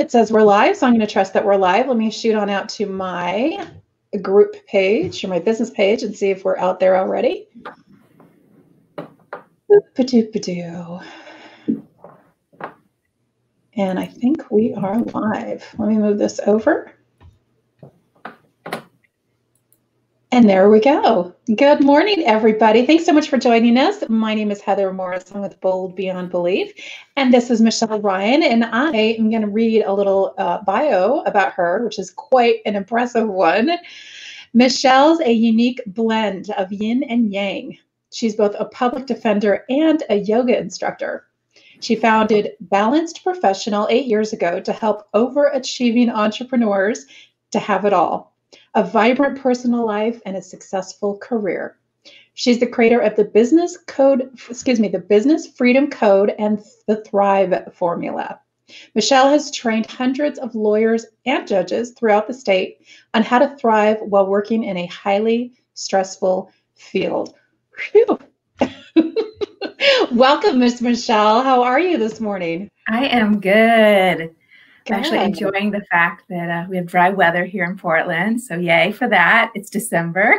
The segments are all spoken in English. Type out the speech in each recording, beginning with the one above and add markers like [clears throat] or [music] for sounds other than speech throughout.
It says we're live, so I'm going to trust that we're live. Let me shoot on out to my group page or my business page and see if we're out there already. And I think we are live. Let me move this over. And there we go. Good morning, everybody. Thanks so much for joining us. My name is Heather Morrison with Bold Beyond Belief, and this is Michelle Ryan. And I am going to read a little uh, bio about her, which is quite an impressive one. Michelle's a unique blend of yin and yang. She's both a public defender and a yoga instructor. She founded Balanced Professional eight years ago to help overachieving entrepreneurs to have it all a vibrant personal life, and a successful career. She's the creator of the Business Code, excuse me, the Business Freedom Code and the Thrive Formula. Michelle has trained hundreds of lawyers and judges throughout the state on how to thrive while working in a highly stressful field. [laughs] Welcome, Miss Michelle. How are you this morning? I am good. Actually enjoying the fact that uh, we have dry weather here in Portland. So yay for that. It's December.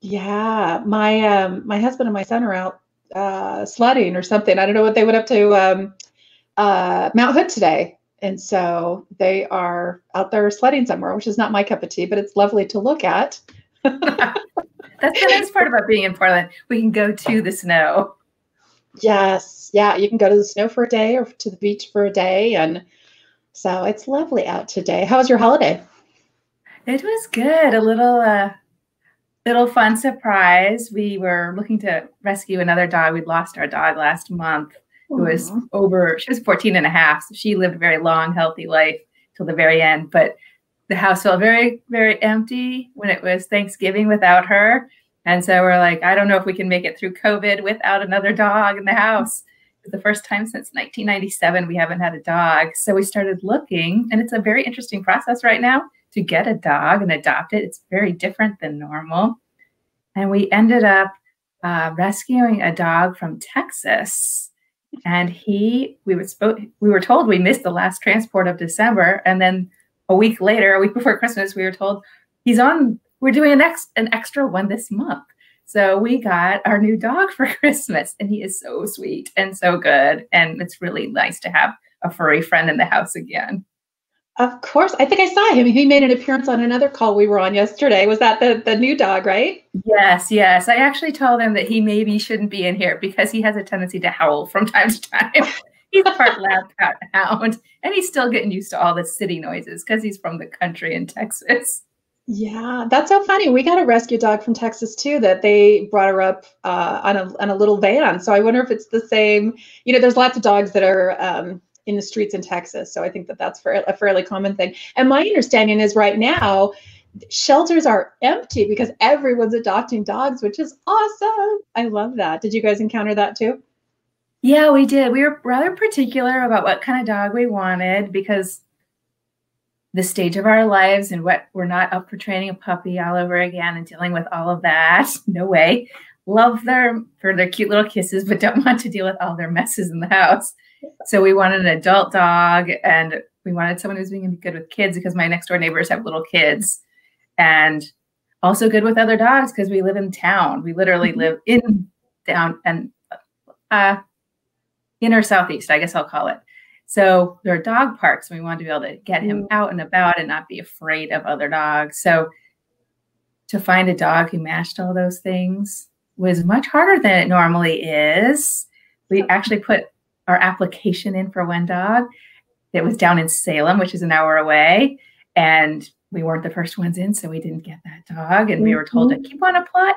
Yeah, my um, my husband and my son are out uh, sledding or something. I don't know what they went up to um, uh, Mount Hood today, and so they are out there sledding somewhere, which is not my cup of tea, but it's lovely to look at. [laughs] That's the nice part about being in Portland. We can go to the snow. Yes, yeah, you can go to the snow for a day or to the beach for a day, and so it's lovely out today. How was your holiday? It was good. A little uh little fun surprise. We were looking to rescue another dog. We'd lost our dog last month who was over she was 14 and a half. So she lived a very long, healthy life till the very end. But the house felt very, very empty when it was Thanksgiving without her. And so we're like, I don't know if we can make it through COVID without another dog in the house the first time since 1997 we haven't had a dog. So we started looking, and it's a very interesting process right now to get a dog and adopt it. It's very different than normal. And we ended up uh, rescuing a dog from Texas. And he, we were we were told we missed the last transport of December, and then a week later, a week before Christmas, we were told he's on. We're doing an ex- an extra one this month. So we got our new dog for [laughs] Christmas, and he is so sweet and so good. And it's really nice to have a furry friend in the house again. Of course. I think I saw him. He made an appearance on another call we were on yesterday. Was that the, the new dog, right? Yes, yes. I actually told him that he maybe shouldn't be in here because he has a tendency to howl from [laughs] time to time. [laughs] he's a part lab cat hound, and he's still getting used to all the city noises because he's from the country in Texas. Yeah, that's so funny. We got a rescue dog from Texas too that they brought her up uh, on a on a little van. So I wonder if it's the same. You know, there's lots of dogs that are um, in the streets in Texas. So I think that that's a fairly common thing. And my understanding is right now shelters are empty because everyone's adopting dogs, which is awesome. I love that. Did you guys encounter that too? Yeah, we did. We were rather particular about what kind of dog we wanted because the stage of our lives and what we're not up for training a puppy all over again and dealing with all of that. [laughs] No way. Love them for their cute little kisses, but don't [laughs] want to deal with all their messes in the house. So we wanted an adult dog and we wanted someone who's being good with kids because my next door neighbors have little kids and also good with other dogs because we live in town. We literally mm-hmm. live in down and uh, inner southeast, I guess I'll call it. So there are dog parks, and we want to be able to get him mm. out and about and not be afraid of other dogs. So to find a dog who matched all those things was much harder than it normally is. We actually put our application in for one dog. It was down in Salem, which is an hour away, and we weren't the first ones in, so we didn't get that dog. And we were told to mm-hmm. keep on applying.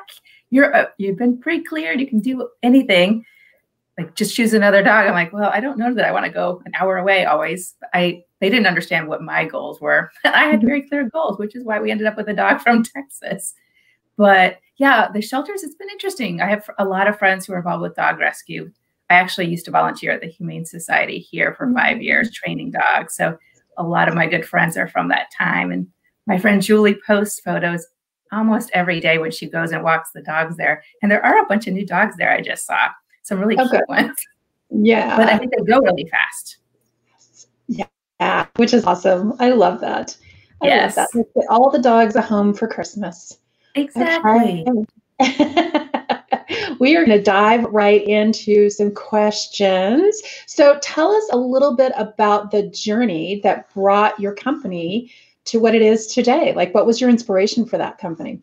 You're uh, you've been pre-cleared. You can do anything like just choose another dog. I'm like, well, I don't know that I want to go an hour away always. I they didn't understand what my goals were. [laughs] I had very clear goals, which is why we ended up with a dog from [laughs] Texas. But yeah, the shelters, it's been interesting. I have a lot of friends who are involved with dog rescue. I actually used to volunteer at the Humane Society here for five mm-hmm. years training dogs. So a lot of my good friends are from that time. And my friend Julie posts photos almost every day when she goes and walks the dogs there. And there are a bunch of new dogs there I just saw some really okay. cute ones. Yeah. But I think they go really fast. Yeah. which is awesome. I love that. I yes. love that. All the dogs a home for Christmas. Exactly. [laughs] we are going to dive right into some questions. So, tell us a little bit about the journey that brought your company to what it is today. Like, what was your inspiration for that company?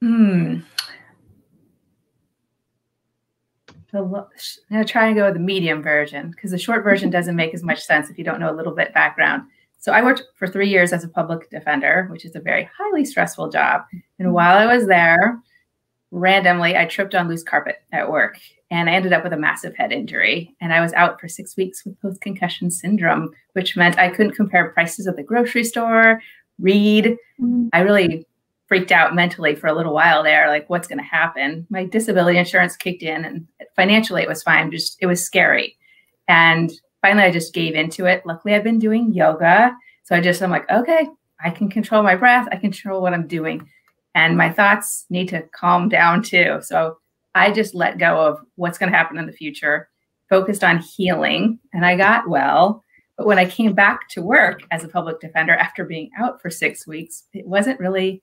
Hmm. I'm going to try and go with the medium version because the short version [laughs] doesn't make as much sense if you don't know a little bit background. So I worked for three years as a public defender, which is a very highly stressful job. And while I was there, randomly I tripped on loose carpet at work and I ended up with a massive head injury. And I was out for six weeks with post concussion syndrome, which meant I couldn't compare prices at the grocery store, read. Mm-hmm. I really freaked out mentally for a little while there like what's going to happen? My disability insurance kicked in and financially it was fine just it was scary. And finally i just gave into it. Luckily i've been doing yoga. So i just i'm like okay i can control my breath. I control what i'm doing. And my thoughts need to calm down too. So i just let go of what's going to happen in the future focused on healing and i got well. But when i came back to work as a public defender after being out for six weeks it wasn't really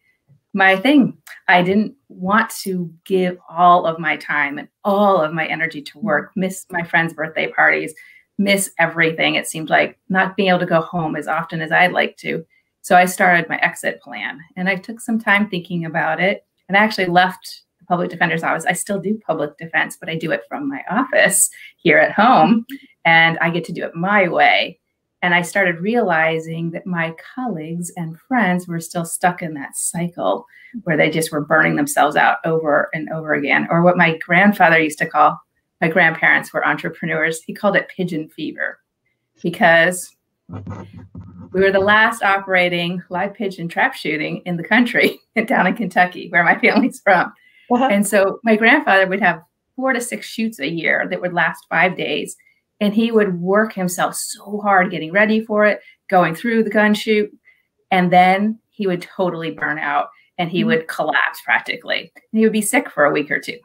my thing. I didn't want to give all of my time and all of my energy to work, mm-hmm. miss my friends' birthday parties, miss everything. It seemed like not being able to go home as often as I'd like to. So I started my exit plan and I took some time thinking about it. And I actually left the public defender's office. I still do public defense, but I do it from my office here at home and I get to do it my way. And I started realizing that my colleagues and friends were still stuck in that cycle where they just were burning themselves out over and over again. Or what my grandfather used to call, my grandparents were entrepreneurs, he called it pigeon fever because we were the last operating live pigeon trap shooting in the country [laughs] down in Kentucky, where my family's from. Uh-huh. And so my grandfather would have four to six shoots a year that would last five days and he would work himself so hard getting ready for it, going through the gun shoot, and then he would totally burn out and he mm-hmm. would collapse practically. And he would be sick for a week or two.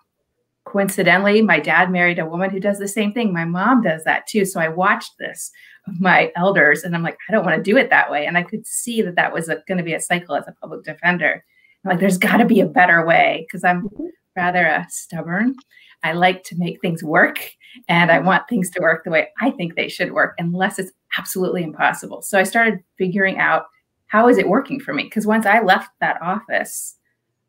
Coincidentally, my dad married a woman who does the same thing. My mom does that too. So I watched this of my elders and I'm like, I don't want to do it that way. And I could see that that was going to be a cycle as a public defender. I'm like, there's got to be a better way because I'm mm-hmm. rather uh, stubborn. I like to make things work and I mm-hmm. want things to work the way I think they should work, unless it's absolutely impossible. So I started figuring out how is it working for me? Because once I left that office,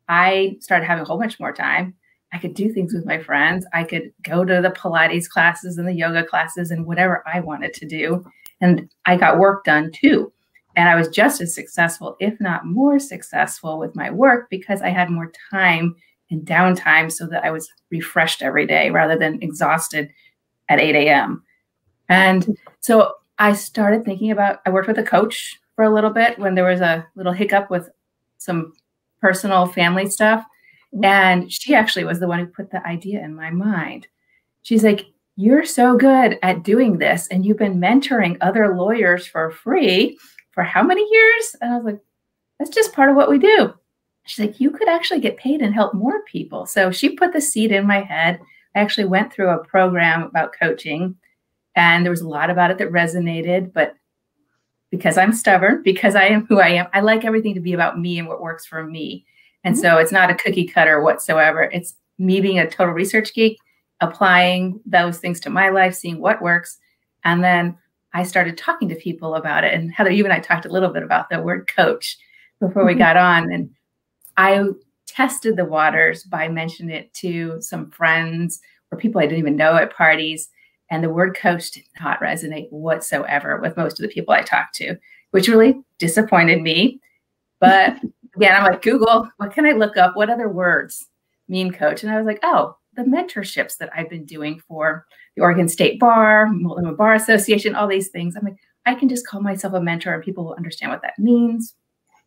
I started having a whole bunch more time. I could do things with my friends. I could go to the Pilates classes and the yoga classes and whatever I wanted to do. And I got work done too. And I was just as successful, if not more successful, with my work because I had more time and downtime so that I was refreshed every day rather than exhausted at 8 a.m. And so I started thinking about, I worked with a coach for a little bit when there was a little hiccup with some personal family stuff. Mm-hmm. And she actually was the one who put the idea in my mind. She's like, You're so good at doing this, and you've been mentoring other lawyers for free for how many years? And I was like, That's just part of what we do she's like, you could actually get paid and help more people. So she put the seed in my head. I actually went through a program about coaching, and there was a lot about it that resonated. But because I'm stubborn, because I am who I am, I like everything to be about me and what works for me. And mm-hmm. so it's not a cookie cutter whatsoever. It's me being a total research geek, applying those things to my life, seeing what works. And then I started talking to people about it. And Heather, you and I talked a little bit about the word coach before we mm-hmm. got on. And I tested the waters by mentioning it to some friends or people I didn't even know at parties. And the word coach did not resonate whatsoever with most of the people I talked to, which really disappointed me. But [laughs] again, I'm like, Google, what can I look up? What other words mean coach? And I was like, oh, the mentorships that I've been doing for the Oregon State Bar, Multnomah Bar Association, all these things. I'm like, I can just call myself a mentor and people will understand what that means.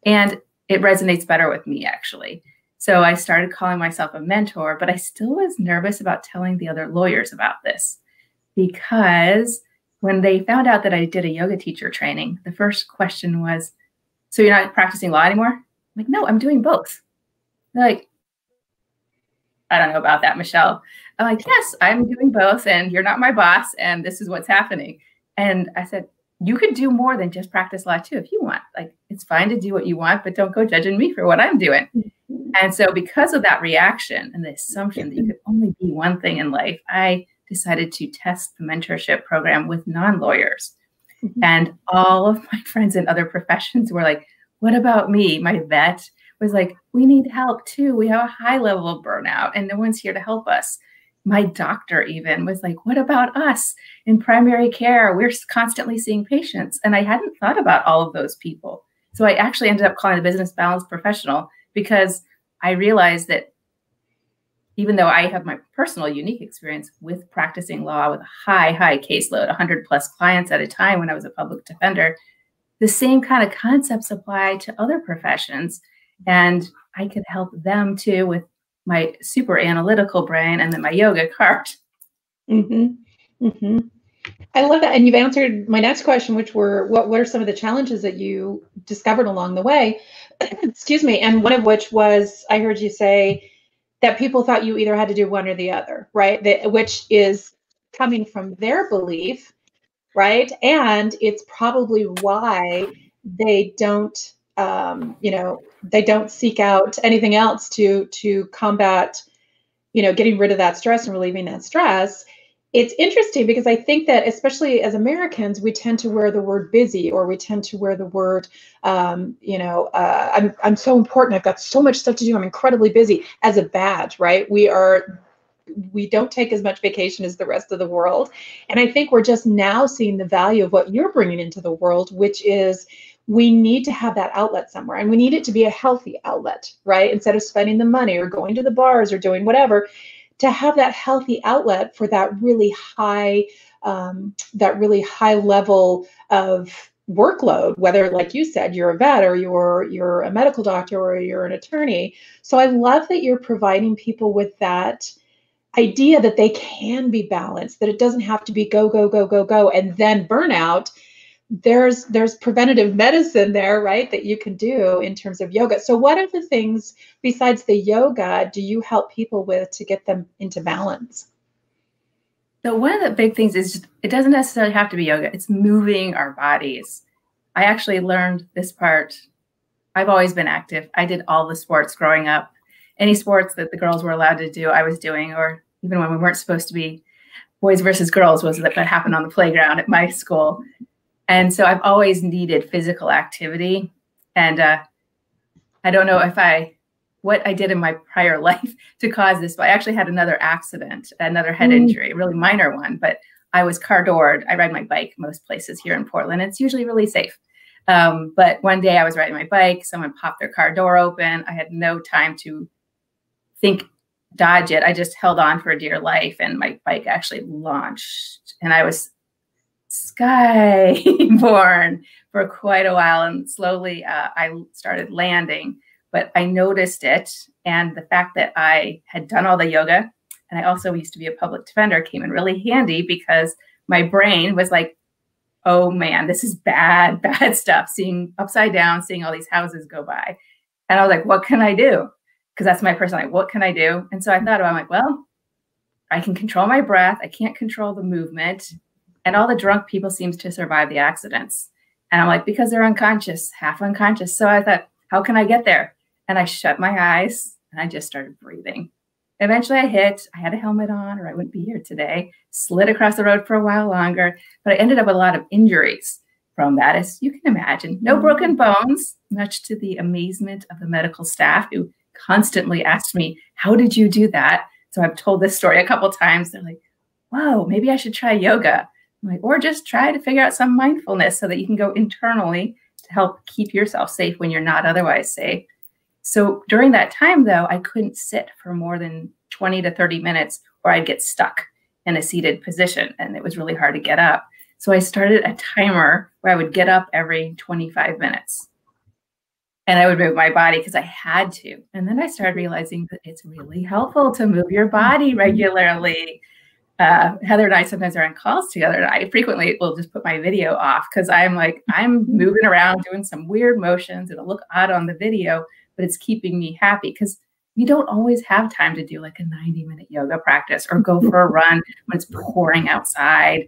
And it resonates better with me actually. So I started calling myself a mentor, but I still was nervous about telling the other lawyers about this because when they found out that I did a yoga teacher training, the first question was, So you're not practicing law anymore? I'm like, No, I'm doing both. They're like, I don't know about that, Michelle. I'm like, Yes, I'm doing both, and you're not my boss, and this is what's happening. And I said, you could do more than just practice law too if you want. Like it's fine to do what you want, but don't go judging me for what I'm doing. Mm-hmm. And so because of that reaction and the assumption that you could only be one thing in life, I decided to test the mentorship program with non-lawyers. Mm-hmm. And all of my [laughs] friends in other professions were like, what about me? My vet was like, we need help too. We have a high level of burnout and no one's here to help us my doctor even was like, What about us in primary care? We're constantly seeing patients. And I hadn't thought about all of those people. So I actually ended up calling a business balance professional because I realized that even though I have my personal unique experience with practicing law with a high, high caseload, 100 plus clients at a time when I was a public defender, the same kind of concepts apply to other professions. And I could help them too with my super analytical brain and then my yoga [laughs] cart. Mm-hmm. Mm-hmm. I love that. And you've answered my next question, which were what, what are some of the challenges that you discovered along the way? [clears throat] Excuse me. And one of which was I heard you say that people thought you either had to do one or the other, right? That, which is coming from their belief, right? And it's probably why they don't um, you know they don't seek out anything else to to combat you know getting rid of that stress and relieving that stress. It's interesting because i think that especially as americans we tend to wear the word busy or we tend to wear the word um, you know uh, I'm, I'm so important. I've got so much stuff to do. I'm incredibly busy as a badge right? We are we don't take as much vacation as the rest of the world. And i think we're just now seeing the value of what you're bringing into the world which is we need to have that outlet somewhere and we need it to be a healthy outlet, right? Instead of spending the money or going to the bars or doing whatever, to have that healthy outlet for that really high, um, that really high level of workload, whether like you said, you're a vet or you're you're a medical doctor or you're an attorney. So I love that you're providing people with that idea that they can be balanced, that it doesn't have to be go, go, go, go, go, and then burnout there's there's preventative medicine there right that you can do in terms of yoga. So what are the things besides the yoga do you help people with to get them into balance? So one of the big things is just, it doesn't necessarily have to be yoga. It's moving our bodies. I actually learned this part. I've always been active. I did all the sports growing up. Any sports that the girls were allowed to do i was doing or even when we weren't supposed to be boys versus girls was that happened on the playground at my school and so I've always needed physical activity. And uh, I don't know if I, what I did in my prior [laughs] life to cause this, but I actually had another accident, another head mm. injury, a really minor one, but I was car doored. I ride my bike most places here in Portland. It's usually really safe. Um, but one day I was riding my bike, someone popped their car door open. I had no time to think, dodge it. I just held on for dear life and my bike actually launched. And I was skyborn [laughs] for quite a while. And slowly uh, I started landing, but I noticed it. And the fact that I had done all the yoga and I also used to be a public defender came in really handy because my brain was like, oh man, this is bad, [laughs] bad stuff. Seeing upside down, seeing all these houses go by. And I was like, what can I do? Because that's my personality. What can I do? And so I thought about, I'm like, well, I can control my breath. I can't control the movement and all the drunk people seems to survive the accidents. And I'm like, because they're unconscious, half unconscious. So I thought, how can I get there? And I shut my eyes and I just started breathing. Eventually I hit, I had a helmet on or I wouldn't be here today, slid across the road for a while longer, but I ended up with a lot of injuries from that, as you can imagine. No mm-hmm. broken bones, much to the amazement of the medical staff who constantly asked me, how did you do that? So I've told this story a couple times. They're like, whoa, maybe I should try yoga. Like, or just try to figure out some mindfulness so that you can go internally to help keep yourself safe when you're not otherwise safe. So during that time, though, I couldn't sit for more than 20 to 30 minutes or I'd get stuck in a seated position and it was really hard to get up. So I started a timer where I would get up every 25 minutes and I would move my body because I had to. And then I started realizing that it's really helpful to move your body mm-hmm. regularly uh, Heather and I sometimes are on calls together, and I frequently will just put my video off because I'm like, I'm moving around doing some weird motions. It'll look odd on the video, but it's keeping me happy because you don't always have time to do like a 90 minute yoga practice or go for a run when it's pouring outside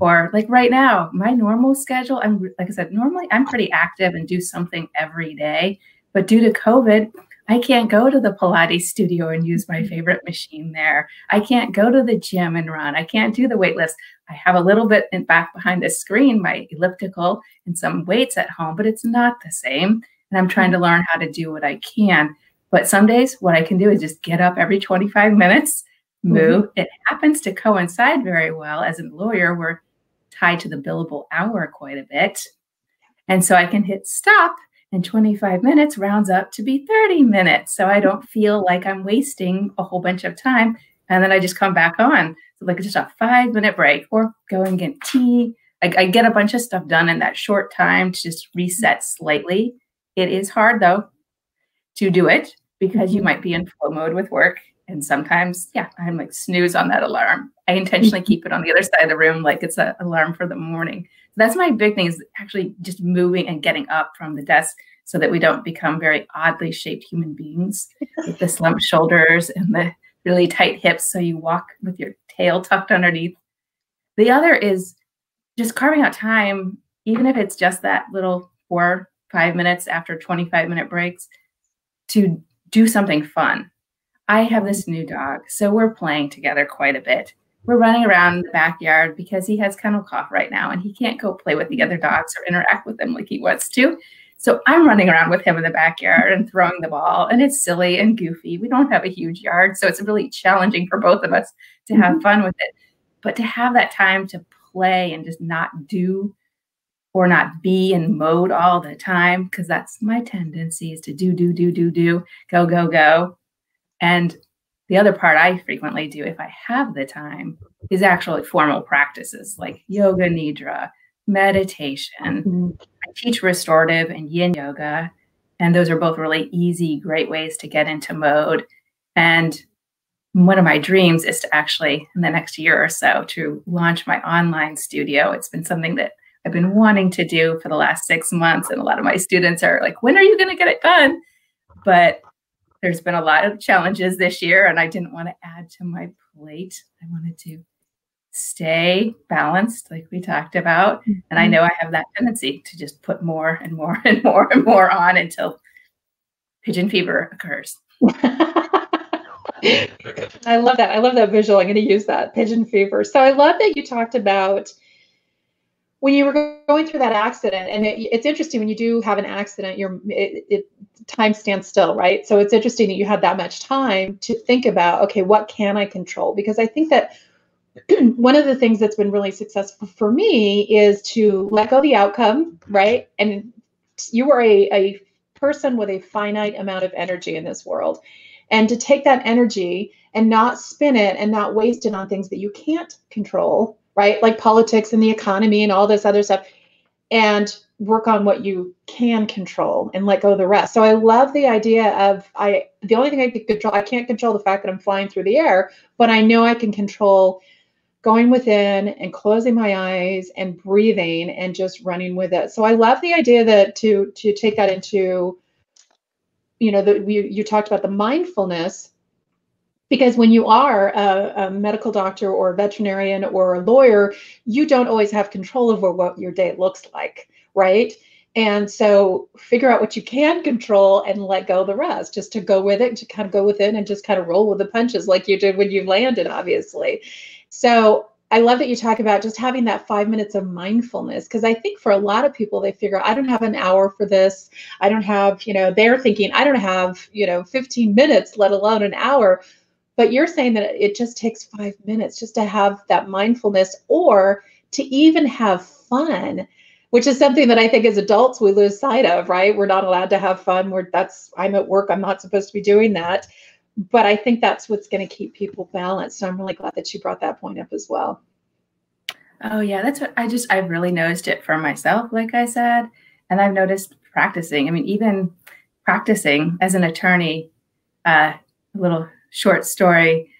Or like right now, my normal schedule, I'm like I said, normally I'm pretty active and do something every day. But due to COVID, I can't go to the Pilates studio and use my favorite machine there. I can't go to the gym and run. I can't do the weight lifts. I have a little bit in back behind the screen, my elliptical and some weights at home, but it's not the same. And I'm trying to learn how to do what I can. But some days, what I can do is just get up every 25 minutes, move. Mm-hmm. It happens to coincide very well. As a lawyer, we're tied to the billable hour quite a bit. And so I can hit stop and 25 minutes rounds up to be 30 minutes. So I don't feel like I'm wasting a whole bunch of time. And then I just come back on. So like just a five minute break or go and get tea. I, I get a bunch of stuff done in that short time to just reset slightly. It is hard though to do it because you mm-hmm. might be in flow mode with work. And sometimes, yeah, I'm like snooze on that alarm. I intentionally keep it on the other side of the room, like it's an alarm for the morning. That's my big thing is actually just moving and getting up from the desk so that we don't become very oddly shaped human beings [laughs] with the slumped shoulders and the really tight hips so you walk with your tail tucked underneath. The other is just carving out time even if it's just that little four five minutes after 25 minute breaks to do something fun. I have this new dog so we're playing together quite a bit we're running around in the backyard because he has kennel cough right now and he can't go play with the other dogs or interact with them like he wants to. So I'm running around with him in the backyard and throwing the ball, and it's silly and goofy. We don't have a huge yard, so it's really challenging for both of us to have mm-hmm. fun with it. But to have that time to play and just not do or not be in mode all the time, because that's my tendency is to do, do, do, do, do, go, go, go. And the other part I frequently do, if I have the time, is actually formal practices like yoga nidra, meditation. Mm-hmm. I teach restorative and yin yoga, and those are both really easy, great ways to get into mode. And one of my dreams is to actually, in the next year or so, to launch my online studio. It's been something that I've been wanting to do for the last six months, and a lot of my students are like, "When are you going to get it done?" But there's been a lot of challenges this year, and I didn't want to add to my plate. I wanted to stay balanced, like we talked about. Mm-hmm. And I mm-hmm. know I have that tendency to just put more and more [laughs] and more and more on until pigeon fever occurs. [laughs] I love that. I love that visual. I'm going to use that pigeon fever. So I love that you talked about when you were going through that accident and it, it's interesting when you do have an accident your it, it, time stands still right? So it's interesting that you had that much time to think about okay what can i control? Because i think that [clears throat] one of the things that's been really successful for me is to let go the outcome right? And you are a, a person with a finite amount of energy in this world. And to take that energy and not spin it and not waste it on things that you can't control right? Like politics and the economy and all this other stuff, and work on what you can control and let go of the rest. So I love the idea of I the only thing I can control, I can't control the fact that I'm flying through the air, but I know I can control going within and closing my eyes and breathing and just running with it. So I love the idea that to to take that into you know, that you, you talked about the mindfulness because when you are a, a, medical doctor or a veterinarian or a lawyer you don't always have control over what your day looks like right and so figure out what you can control and let go of the rest just to go with it to kind of go with it and just kind of roll with the punches like you did when you landed obviously so I love that you talk about just having that five minutes of mindfulness because I think for a lot of people, they figure, I don't have an hour for this. I don't have, you know, they're thinking, I don't have, you know, 15 minutes, let alone an hour. But you're saying that it just takes five minutes just to have that mindfulness or to even have fun, which is something that I think as adults we lose sight of, right? We're not allowed to have fun. We're that's I'm at work, I'm not supposed to be doing that. But I think that's what's going to keep people balanced. So I'm really glad that you brought that point up as well. Oh yeah, that's what I just I've really noticed it for myself, like I said. And I've noticed practicing. I mean, even practicing as an attorney, uh, a little short story,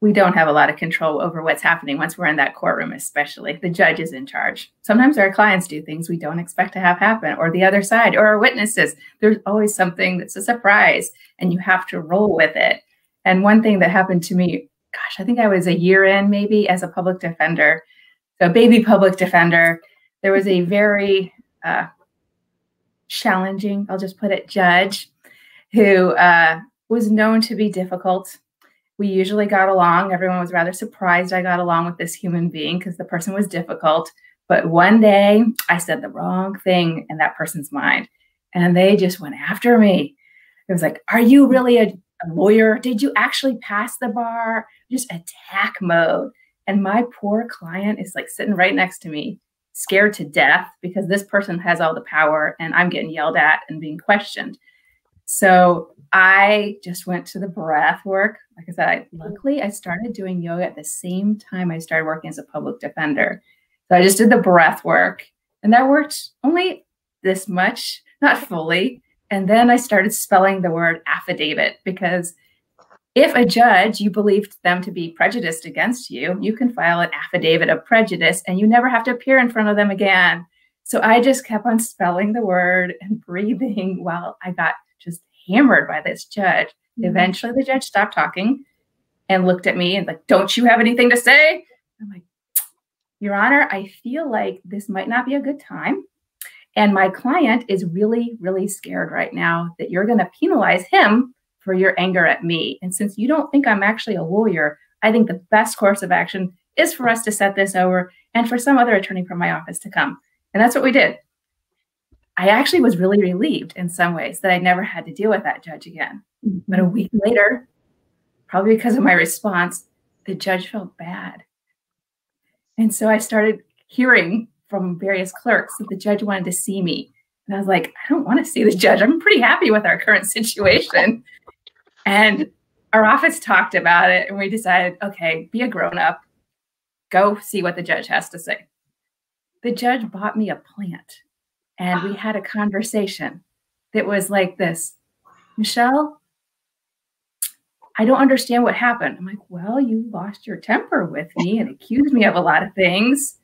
we don't have a lot of control over what's happening once we're in that courtroom, especially. The judge is in charge. Sometimes our clients do things we don't expect to have happen, or the other side, or our witnesses. There's always something that's a surprise, and you have to roll with it. And one thing that happened to me, gosh, I think I was a year in maybe as a public defender. a baby public defender. There was a very uh, challenging, I'll just put it, judge who uh, was known to be difficult. We usually got along. Everyone was rather surprised I got along with this human being because the person was difficult. But one day I said the wrong thing in that person's mind, and they just went after me. It was like, Are you really a, a lawyer? Did you actually pass the bar? Just attack mode. And my poor client is like sitting right next to me, scared to death because this person has all the power and I'm getting yelled at and being questioned. So I just went to the breath work. Like I said, I, mm-hmm. luckily I started doing yoga at the same time I started working as a public defender. So I just did the breath work and that worked only this much, not fully. And then I started spelling the word affidavit because if a judge you believed them to be prejudiced against you, you can file an affidavit of prejudice and you never have to appear in front of them again. So I just kept on spelling the word and [laughs] breathing while I got hammered by this judge. Mm-hmm. Eventually, the judge stopped talking and looked at me and like, "Don't you have anything to say?" I'm like, "Your Honor, I feel like this might not be a good time." And my client is really, really scared right now that you're going to penalize him for your anger at me. And since you don't think I'm actually a lawyer, I think the best course of action is for us to set this over and for some other attorney from my office to come. And that's what we did. I actually was really relieved in some ways that I never had to deal with that judge again. Mm-hmm. But a week later, probably because of my response, the judge felt bad. And so I started hearing from various clerks that the judge wanted to see me. And I was like, I don't want to see the judge. I'm pretty happy with our current situation. and our office talked about it and we decided, okay, be a grown up, go see what the judge has to say. The judge bought me a plant and we had a conversation that was like this Michelle, I don't understand what happened. I'm like, well, you lost your temper with me and accused me of a lot of things.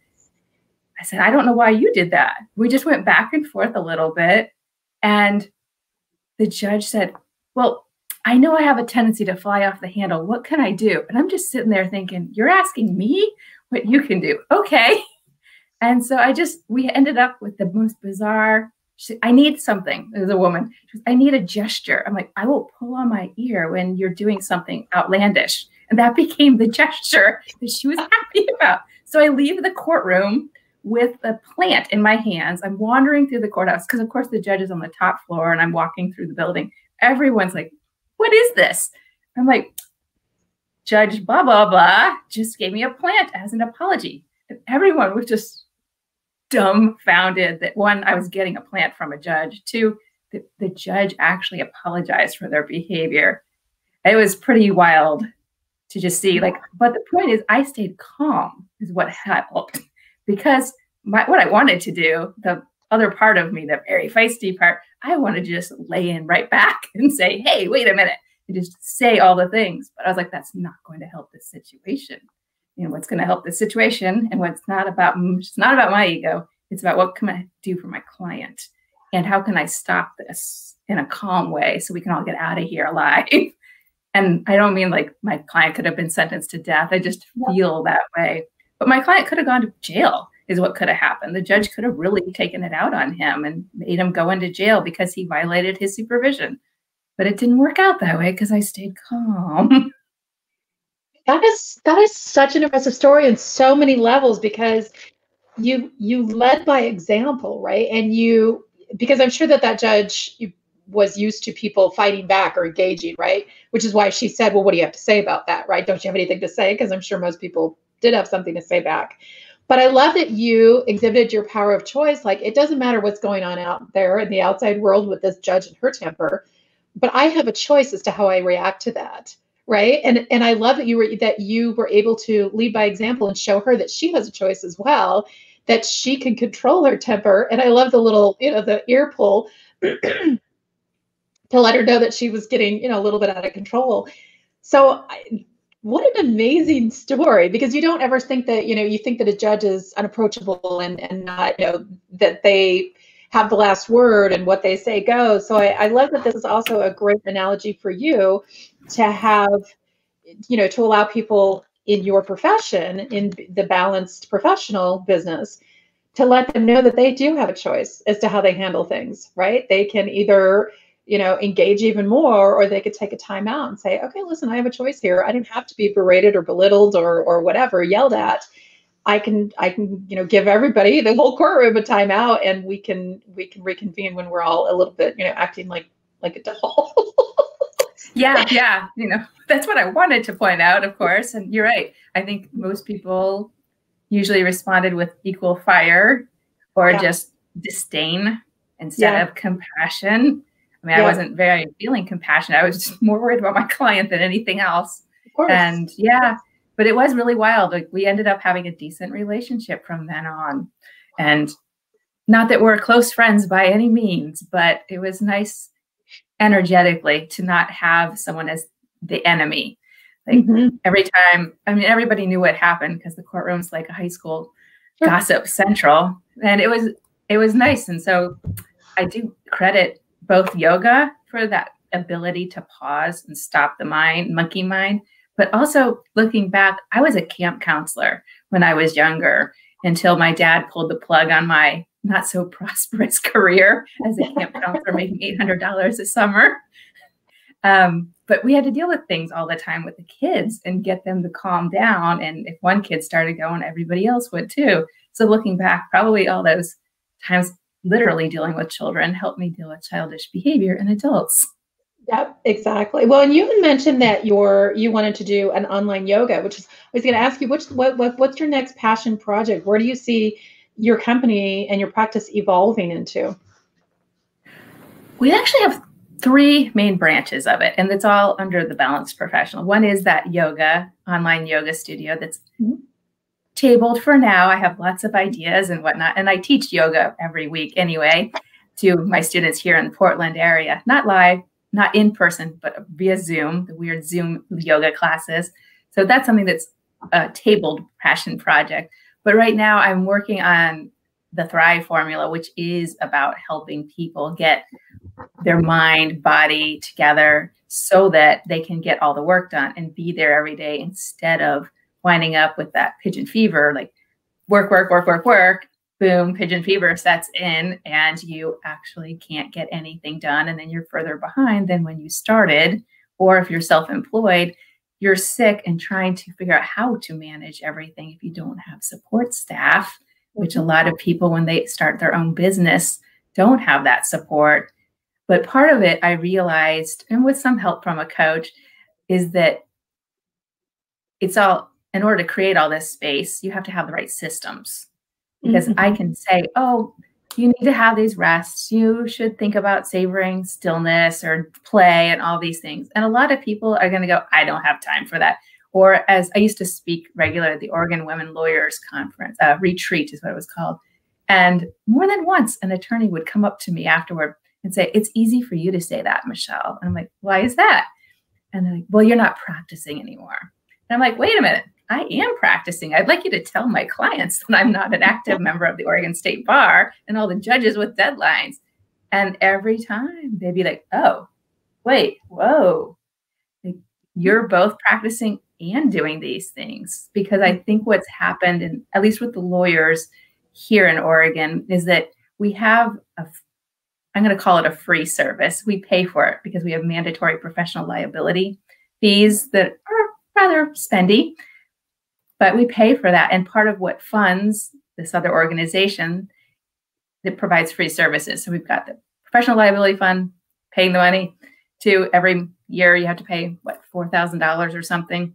I said, I don't know why you did that. We just went back and forth a little bit. And the judge said, Well, I know I have a tendency to fly off the handle. What can I do? And I'm just sitting there thinking, You're asking me what you can do. Okay. And so I just, we ended up with the most bizarre. She, I need something. There's a woman. Goes, I need a gesture. I'm like, I will pull on my ear when you're doing something outlandish. And that [laughs] became the gesture that she was happy about. So I leave the courtroom with a plant in my hands. I'm wandering through the courthouse because, of course, the judge is on the top floor and I'm walking through the building. Everyone's like, What is this? I'm like, Judge blah, blah, blah just gave me a plant as an apology. And everyone was just dumbfounded that one, I was getting a plant from a judge, two, the, the judge actually apologized for their behavior. It was pretty wild to just see, like, but the point is, I stayed calm, is what helped because my, what I wanted to do, the other part of me, the very feisty part, I wanted to just lay in right back [laughs] and say, hey, wait a minute, and just say all the things. But I was like, that's not going to help this situation you know what's going to help the situation and what's not about it's not about my ego. It's about what can i do for my client? And how can i stop this in a calm way so we can all get out of here alive? [laughs] And i don't mean like my client could have been sentenced to death. I just feel that way. But my client could have gone to jail is what could have happened. The judge could have really taken it out on him and made him go into jail because he violated his supervision. But it didn't work out that way because i stayed calm [laughs] That is that is such an impressive story in so many levels because you you led by example, right? And you because I'm sure that that judge was used to people fighting back or engaging, right? Which is why she said, "Well, what do you have to say about that?" Right? Don't you have anything to say? Because I'm sure most people did have something to say back. But I love that you exhibited your power of choice. Like it doesn't matter what's going on out there in the outside world with this judge and her temper, but I have a choice as to how I react to that right? And and i love that you were that you were able to lead by example and show her that she has a choice as well that she can control her temper. And i love the little you know the ear pull [clears throat] to let her know that she was getting you know a little bit out of control. So I, what an amazing story because you don't ever think that you know you think that a judge is unapproachable and and not you know that they have the last word and what they say goes so I, I love that this is also a great analogy for you to have, you know, to allow people in your profession, in the balanced professional business, to let them know that they do have a choice as to how they handle things, right? They can either, you know, engage even more or they could take a time out and say, okay, listen, I have a choice here. I don't have to be berated or belittled or or whatever, yelled at. I can I can, you know, give everybody the whole courtroom a timeout and we can we can reconvene when we're all a little bit, you know, acting like like a doll. [laughs] yeah, yeah. You know, that's what I wanted to point out, of course. And you're right. I think most people usually responded with equal fire or yeah. just disdain instead yeah. of compassion. I mean, yeah. I wasn't very feeling compassion. I was just [laughs] more worried about my client than anything else. And yeah, but it was really wild. Like we ended up having a decent relationship from then on. And not that we're close friends by any means, but it was nice energetically to not have someone as the enemy like mm-hmm. every time, I mean, everybody knew what happened because the courtroom's like a high school sure. gossip central, and it was it was nice. And so, I do credit both yoga for that ability to pause and stop the mind, monkey mind, but also looking back, I was a camp counselor when I was younger until my dad pulled the plug on my not so [laughs] prosperous career as a camp [laughs] counselor, making $800 a summer. Um, but we had to deal with things all the time with the kids and get them to calm down. And if one kid started going, everybody else would too. So looking back, probably all those times literally dealing with children helped me deal with childish behavior in adults. Yep, exactly. Well, and you mentioned that your you wanted to do an online yoga, which is I was going to ask you, which what, what what's your next passion project? Where do you see your company and your practice evolving into? We actually have three main branches of it, and it's all under the Balanced Professional. One is that yoga, online yoga studio that's mm-hmm. tabled for now. I have lots of ideas and whatnot, and I teach yoga every week anyway to my students here in the Portland area, not live, not in person, but via Zoom, the weird Zoom yoga classes. So that's something that's a tabled passion project. But right now, I'm working on the Thrive formula, which is about helping people get their mind, body together so that they can get all the work done and be there every day instead of winding up with that pigeon fever, like work, work, work, work, work. Boom, pigeon fever sets in, and you actually can't get anything done. And then you're further behind than when you started. Or if you're self employed, you're sick and trying to figure out how to manage everything if you don't have support staff, which a lot of mm-hmm. people, when they start their own business, don't have that support. But part of it, I realized, and with some help from a coach, is that it's all in order to create all this space, you have to have the right systems. Because mm-hmm. I can say, oh, you need to have these rests. You should think about savoring stillness or play and all these things. And a lot of people are going to go, I don't have time for that. Or as I used to speak regularly at the Oregon Women Lawyers Conference, uh, retreat is what it was called. And more than once, an attorney would come up to me afterward and say, It's easy for you to say that, Michelle. And I'm like, Why is that? And they're like, Well, you're not practicing anymore. And I'm like, Wait a minute. I am practicing. I'd like you to tell my clients that I'm not an active member of the Oregon State Bar and all the judges with deadlines. And every time they'd be like, oh, wait, whoa, you're both practicing and doing these things. Because I think what's happened, and at least with the lawyers here in Oregon, is that we have a I'm going to call it a free service. We pay for it because we have mandatory professional liability fees that are rather spendy, but we pay for that. And part of what funds this other organization that provides free services. So we've got the professional liability fund paying the money to every year you have to pay what $4,000 or something.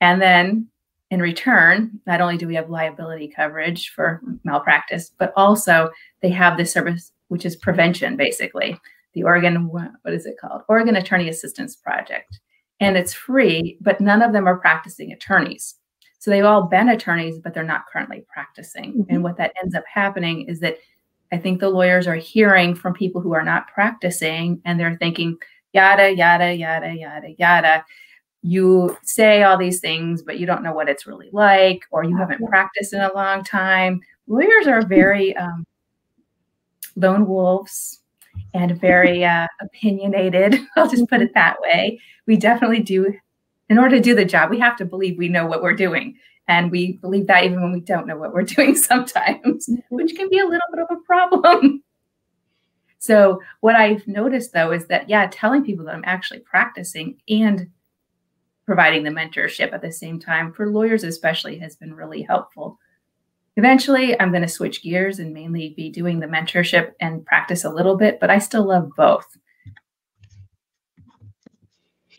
And then in return, not only do we have liability coverage for malpractice, but also they have this service which is prevention, basically. The Oregon, what is it called? Oregon Attorney Assistance Project. And it's free, but none of them are practicing attorneys. So they've all been attorneys, but they're not currently practicing. Mm-hmm. And what that ends up happening is that I think the lawyers are hearing from people who are not practicing and they're thinking, yada, yada, yada, yada, yada. You say all these things, but you don't know what it's really like, or you haven't practiced in a long time. Lawyers are very [laughs] um, lone wolves and very uh, opinionated. [laughs] I'll just put it that way. We definitely do in order to do the job, we have to believe we know what we're doing. And we believe that even when we don't know what we're [laughs] doing sometimes, mm-hmm. which can be a little bit of a problem. So, what I've noticed though is that, yeah, telling people that I'm actually practicing and providing the mentorship at the same time for lawyers, especially, has been really helpful. Eventually, I'm going to switch gears and mainly be doing the mentorship and practice a little bit, but I still love both.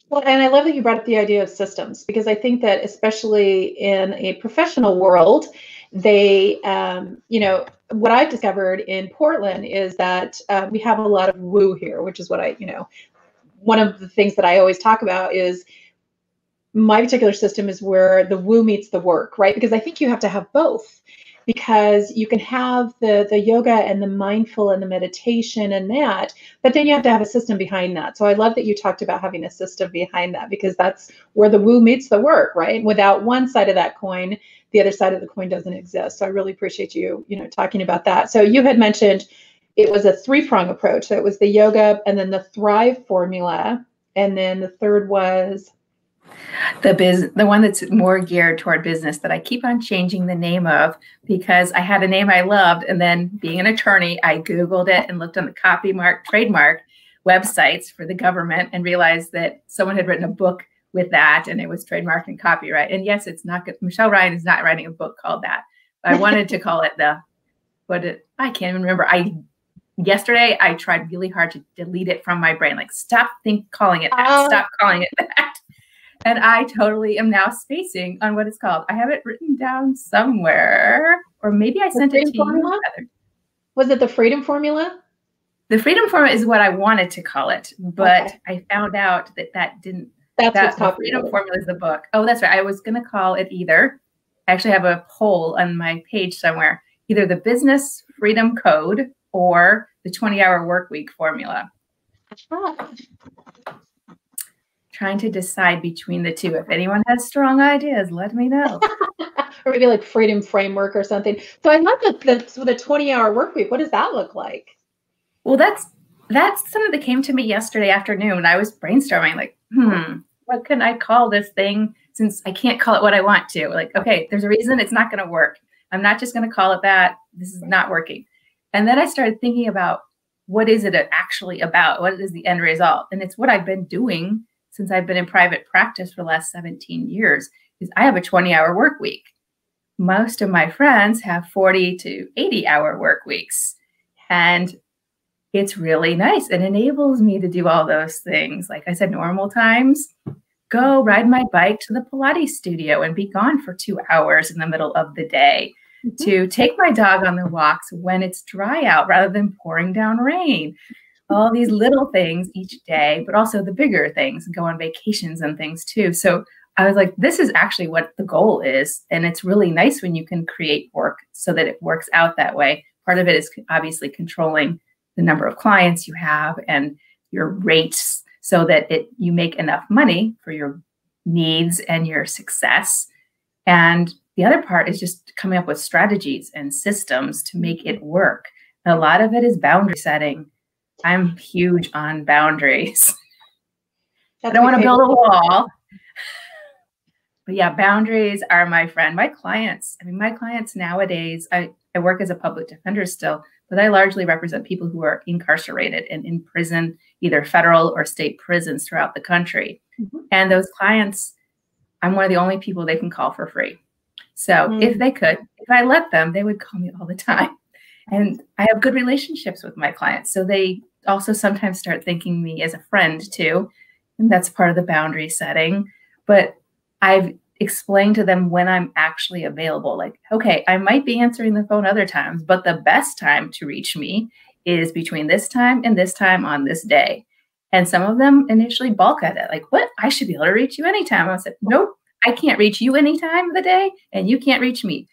Well, and I love that you brought up the idea of systems because I think that especially in a professional world, they, um, you know, what I've discovered in Portland is that uh, we have a lot of woo here, which is what I, you know, one of the things that I always talk about is my particular system is where the woo meets the work, right? Because I think you have to have both because you can have the the yoga and the mindful and the meditation and that but then you have to have a system behind that. So i love that you talked about having a system behind that because that's where the woo meets the work right? Without one side of that coin the other side of the coin doesn't exist. So i really appreciate you you know talking about that. So you had mentioned it was a three prong approach. So it was the yoga and then the thrive formula and then the third was the biz the one that's more geared toward business that I keep on changing the name of because I had a name I loved and then being an attorney I googled it and looked on the copy mark trademark websites for the government and realized that someone had written a book with that and it was trademark and copyright. And yes it's not good. Michelle Ryan is not writing a book called that. But I [laughs] wanted to call it the what it I can't even remember. I yesterday I tried really hard to delete it from my brain like stop think calling it that uh, stop calling it that and I totally am now spacing on what it's called. I have it written down somewhere, or maybe I the sent it to formula? you. Was it the freedom formula? The freedom formula is what I wanted to call it, but okay. I found out that that didn't. That's that the freedom formula is the book. Oh, that's right. I was going to call it either. I actually have a poll on my page somewhere. Either the business freedom code or the 20 hour work week formula. Ah trying to decide between the two. If anyone has strong ideas, let me know. [laughs] or maybe like freedom framework or something. So I love the, the the 20 hour work week. What does that look like? Well, that's that's something that came to me yesterday afternoon. When I was brainstorming, like, hmm, what can I call this thing since I can't call it what I want to? Like, okay, there's a reason it's not going to work. I'm not just going to call it that. This is not working. And then I started thinking about what is it actually about? What is the end result? And it's what I've been doing since I've been in private practice for the last 17 years is I have a 20 hour work week. Most of my friends have 40 to 80 hour work weeks. And it's really nice. It enables me to do all those things. Like I said, normal times, go ride my bike to the Pilates studio and be gone for two hours in the middle of the day. Mm-hmm. To take my dog on the walks when it's dry out rather than pouring down rain all these little things each day, but also the bigger things, go on vacations and things too. So I was like, this is actually what the goal is. And it's really nice when you can create work so that it works out that way. Part of it is obviously controlling the number of clients you have and your rates so that it you make enough money for your needs and your success. And the other part is just coming up with strategies and systems to make it work. And a lot of it is boundary setting I'm huge on boundaries. [laughs] That's I don't want to build a wall. But yeah, boundaries are my friend. My clients, I mean, my clients nowadays, I, I work as a public defender still, but I largely represent people who are incarcerated and in prison, either federal or state prisons throughout the country. Mm-hmm. And those clients, I'm one of the only people they can call for free. So mm-hmm. if they could, if I let them, they would call me all the [laughs] time. And I have good relationships with my clients. So they also sometimes start thinking me as a friend too. And that's part of the boundary setting. But I've explained to them when I'm actually available. Like, okay, I might be answering the phone other times, but the best time to reach me is between this time and this time on this day. And some of them initially balk at it, like, what? I should be able to reach you anytime. I said, nope, I can't reach you any time of the day, and you can't reach me.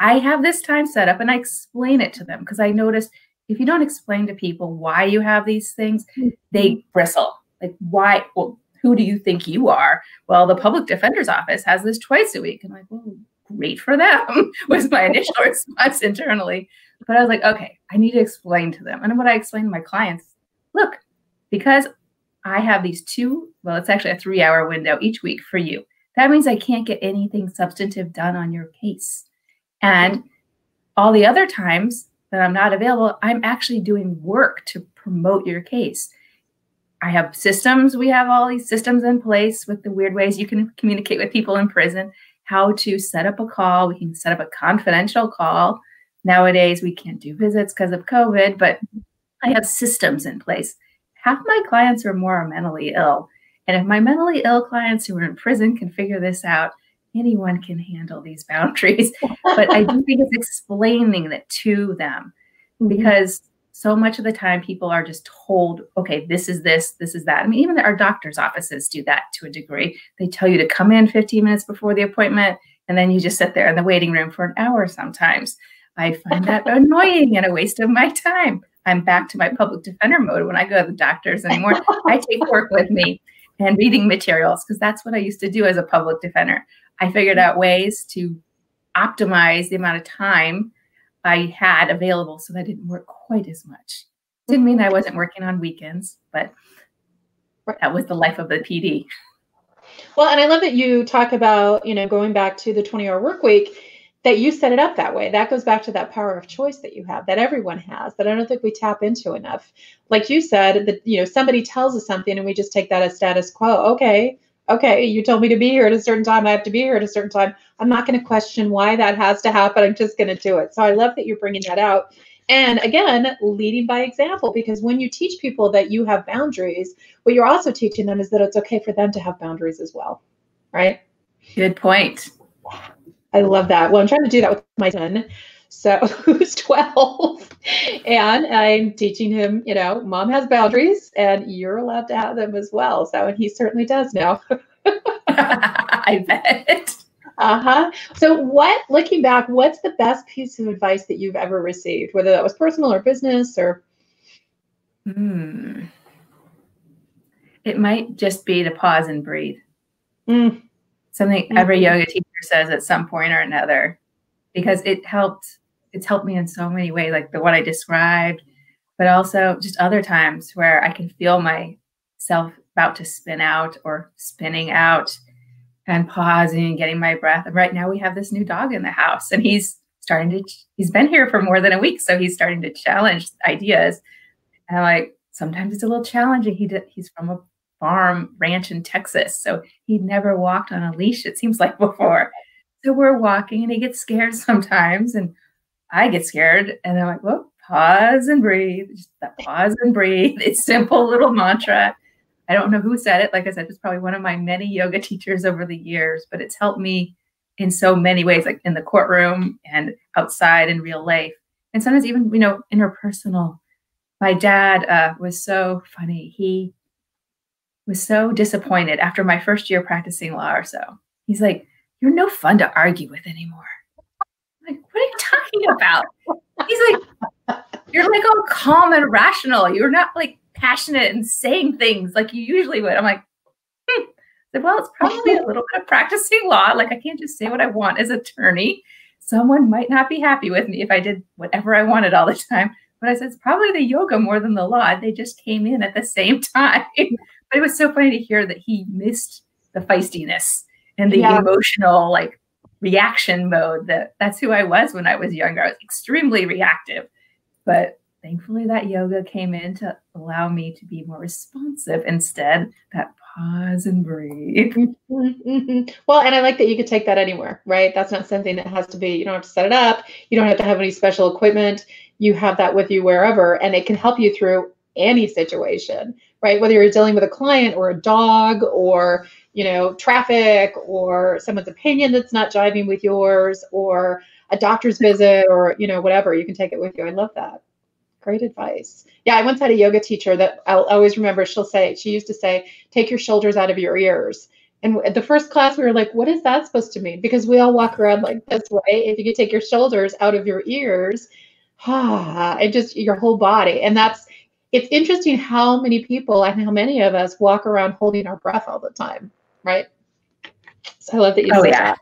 I have this time set up and I explain it to them because I noticed if you don't explain to people why you have these things, they mm-hmm. bristle. Like, why? Well, who do you think you are? Well, the public defender's office has this twice a week. And I'm like, well, great for them, [laughs] was my initial [laughs] response internally. But I was like, okay, I need to explain to them. And what I explain to my clients look, because I have these two, well, it's actually a three hour window each week for you. That means I can't get anything substantive done on your case. And mm-hmm. all the other times that I'm not available, I'm actually doing work to promote your case. I have systems. We have all these systems in place with the weird ways you can communicate with people in prison, how to set up a call. We can set up a confidential call. Nowadays, we can't do visits because of COVID, but I have systems in place. Half my clients are more mentally ill. And if my mentally ill clients who are in prison can figure this out, anyone can handle these boundaries. but I do think it's [laughs] explaining that to them mm-hmm. because so much of the time people are just told okay this is this this is that. I mean even our doctors offices do that to a degree. They tell you to come in 15 minutes before the appointment and then you just sit there in the waiting room for an hour sometimes. I find that [laughs] annoying and a waste of my time. I'm back to my public defender mode when i go to the doctors anymore. i take work with me and reading materials because that's what i used to do as a public defender i figured out ways to optimize the amount of time I had available so that I didn't work quite as much. Didn't mean I wasn't working on weekends, but that was the life of the PD. Well, and I love that you talk about, you know, going back to the 20 hour work week, that you set it up that way. That goes back to that power of choice that you have, that everyone has, that I don't think we tap into enough. Like you said, that, you know, somebody tells us something and we just take that as status quo. Okay, okay, you told me to be here at a certain time. I have to be here at a certain time. I'm not going to question why that has to happen. I'm just going to do it. So I love that you're bringing that out. And again, leading by example, because when you teach people that you have boundaries, what you're also teaching them is that it's okay for them to have boundaries as well. Right? Good point. I love that. Well, I'm trying to do that with my son. So [laughs] who's 12 and I'm teaching him, you know, mom has boundaries and you're allowed to have them as well. So, and he certainly does now. [laughs] [laughs] I bet. Uh-huh. So what, looking back, what's the best piece of advice that you've ever received, whether that was personal or business or? Hmm. It might just be to pause and breathe. Mm. Something mm-hmm. every yoga teacher says at some point or another, because it helped it's helped me in so many ways, like the what I described, but also just other times where I can feel myself about to spin out or spinning out and pausing and getting my breath. And right now we have this new dog in the house and he's starting to, he's been here for more than a week. So he's starting to challenge ideas. And I'm like, sometimes it's a little challenging. He did, he's from a farm ranch in Texas. So he'd never walked on a leash, it seems like before. So we're walking and he gets scared [laughs] sometimes. And I get scared and I'm like, well, pause and breathe. Just that pause and breathe. [laughs] It's simple little mantra. I don't know who said it. Like I said, it's probably one of my many yoga teachers over the years, but it's helped me in so many ways, like in the courtroom and outside in real life. And sometimes even, you know, interpersonal. My dad uh, was so funny. He was so disappointed after my first year practicing law or so. He's like, You're no fun to argue with anymore like, what are you talking about? He's like, you're like all calm and rational. You're not like passionate and saying things like you usually would. I'm like, hmm. said, well, it's probably a little bit of practicing law. Like I can't just say what I want as attorney. Someone might not be happy with me if I did whatever I wanted all the time. But I said, it's probably the yoga more than the law. They just came in at the same [laughs] time. but it was so funny to hear that he missed the feistiness and the yeah. emotional, like reaction mode that that's who I was when I was younger. I was extremely reactive. But thankfully that yoga came in to allow me to be more responsive instead. That pause and breathe. [laughs] well, and I like that you could take that anywhere, right? That's not something that has to be, you don't have to set it up. You don't have to have any special equipment. You have that with you wherever, and it can help you through any situation, right? Whether you're dealing with a client or a dog or you know, traffic or someone's opinion that's not jiving with yours or a doctor's visit or, you know, whatever, you can take it with you. I love that. Great advice. Yeah, I once had a yoga teacher that I'll always remember. She'll say, she used to say, take your shoulders out of your ears. And the first class, we were like, what is that supposed to mean? Because we all walk around like this way. If you could take your shoulders out of your ears, ah, and just your whole body. And that's, it's interesting how many people and how many of us walk around holding our breath all the time right? So I love that you oh, said yeah. that.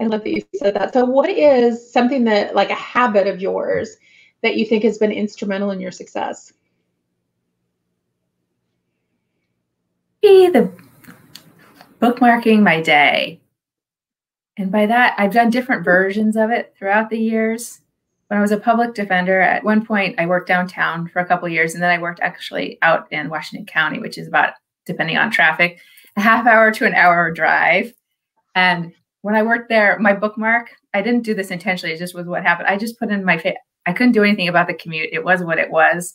I love that you said that. So what is something that like a habit of yours that you think has been instrumental in your success? be the bookmarking my day. And by that, I've done different versions of it throughout the years. When I was a public defender, at one point I worked downtown for a couple years, and then I worked actually out in Washington County, which is about, depending on traffic, a half hour to an hour drive. And when I worked there, my bookmark, I didn't do this intentionally. It just was what happened. I just put in my, I couldn't do anything about the commute. It was what it was.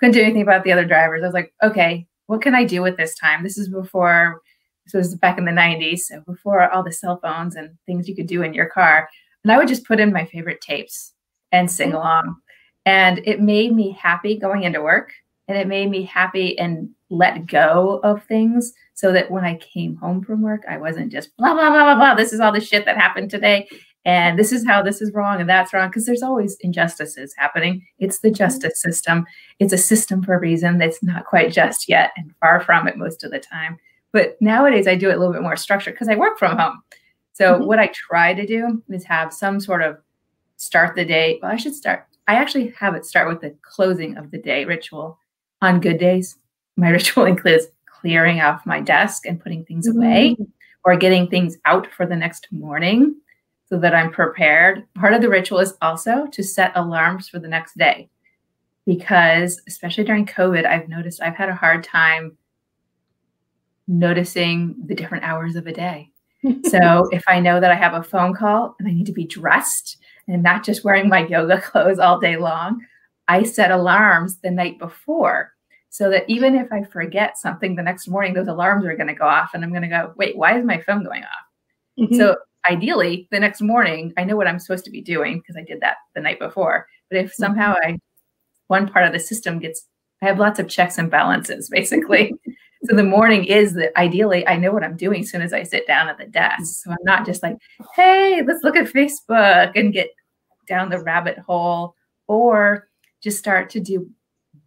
Couldn't do anything about the other drivers. I was like, okay, what can I do with this time? This is before, this was back in the 90s. So before all the cell phones and things you could do in your car. And I would just put in my favorite tapes and sing mm-hmm. along. And it made me happy going into work. And it made me happy and let go of things so that when I came home from work, I wasn't just blah, blah, blah, blah, blah. This is all the shit that happened today. And this is how this is wrong and that's wrong. Because there's always injustices happening. It's the justice system. It's a system for a reason that's not quite just yet and far from it most of the time. But nowadays, I do it a little bit more structured because I work from home. So, mm-hmm. what I try to do is have some sort of start the day. Well, I should start. I actually have it start with the closing of the day ritual on good days. My [laughs] ritual includes clearing off my desk and putting things mm-hmm. away or getting things out for the next morning so that I'm prepared. Part of the ritual is also to set alarms for the next day because, especially during COVID, I've noticed I've had a hard time noticing the different hours of a day. [laughs] so if I know that I have a phone call and I need to be dressed and not just wearing my yoga [laughs] clothes all day long, I set alarms the night before so that even if I forget something the next morning, those alarms are going to go off and I'm going to go, wait, why is my phone going off? Mm-hmm. So ideally, the next morning, I know what I'm supposed to be doing because I did that the night before. But if mm-hmm. somehow I, one part of the system gets, I have lots of checks and balances [laughs] basically. so the morning is that ideally I know what I'm doing as soon as I sit down at the desk. So I'm not just like, hey, let's look at Facebook and get down the rabbit hole or just start to do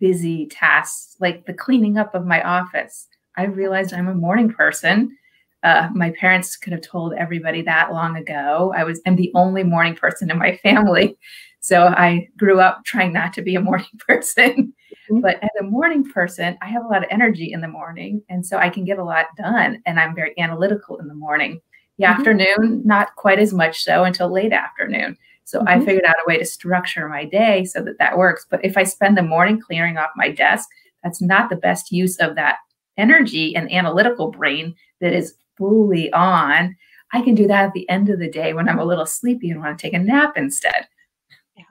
busy tasks like the cleaning up of my office. I realized I'm a morning person. Uh, my parents could have told everybody that long ago. I was I'm the only morning person in my [laughs] family. So I grew up trying not to be a morning [laughs] person. Mm-hmm. But as a morning person, I have a lot of energy in the morning. And so I can get a lot done. And I'm very analytical in the morning. The mm-hmm. afternoon, not quite as much so until late afternoon. So mm-hmm. I figured out a way to structure my day so that that works. But if I spend the morning clearing off my desk, that's not the best use of that energy and analytical brain that is fully on. I can do that at the end of the day when I'm a little sleepy and want to take a nap instead. Yeah.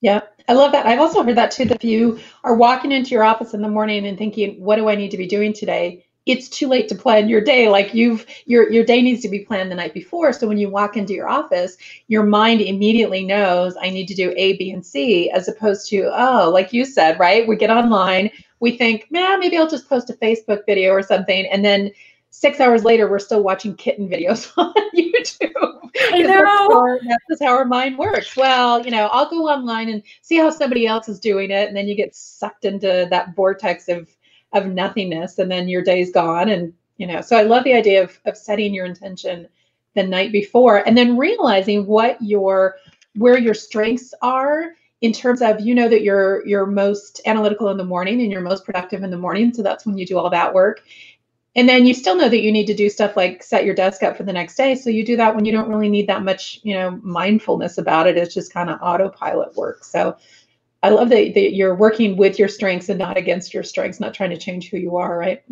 Yeah. I love that. I've also heard that too. That if you are walking into your office in the morning and thinking, what do I need to be doing today? It's too late to plan your day. Like you've your your day needs to be planned the night before. So when you walk into your office your mind immediately knows i need to do a b and c as opposed to oh like you said right? We get online we think man maybe i'll just post a facebook video or something. And then six hours later we're still watching kitten videos [laughs] on youtube. I know. that's how our mind works. Well you know i'll go online and see how somebody else is doing it and then you get sucked into that vortex of of nothingness and then your day's gone and you know so i love the idea of, of setting your intention the night before and then realizing what your where your strengths are in terms of you know that you're you're most analytical in the morning and you're most productive in the morning so that's when you do all that work. And then you still know that you need to do stuff like set your desk up for the next day so you do that when you don't really need that much you know mindfulness about it. It's just kind of autopilot work. So I love that, that you're working with your strengths and not against your strengths, not trying to change who you are, right?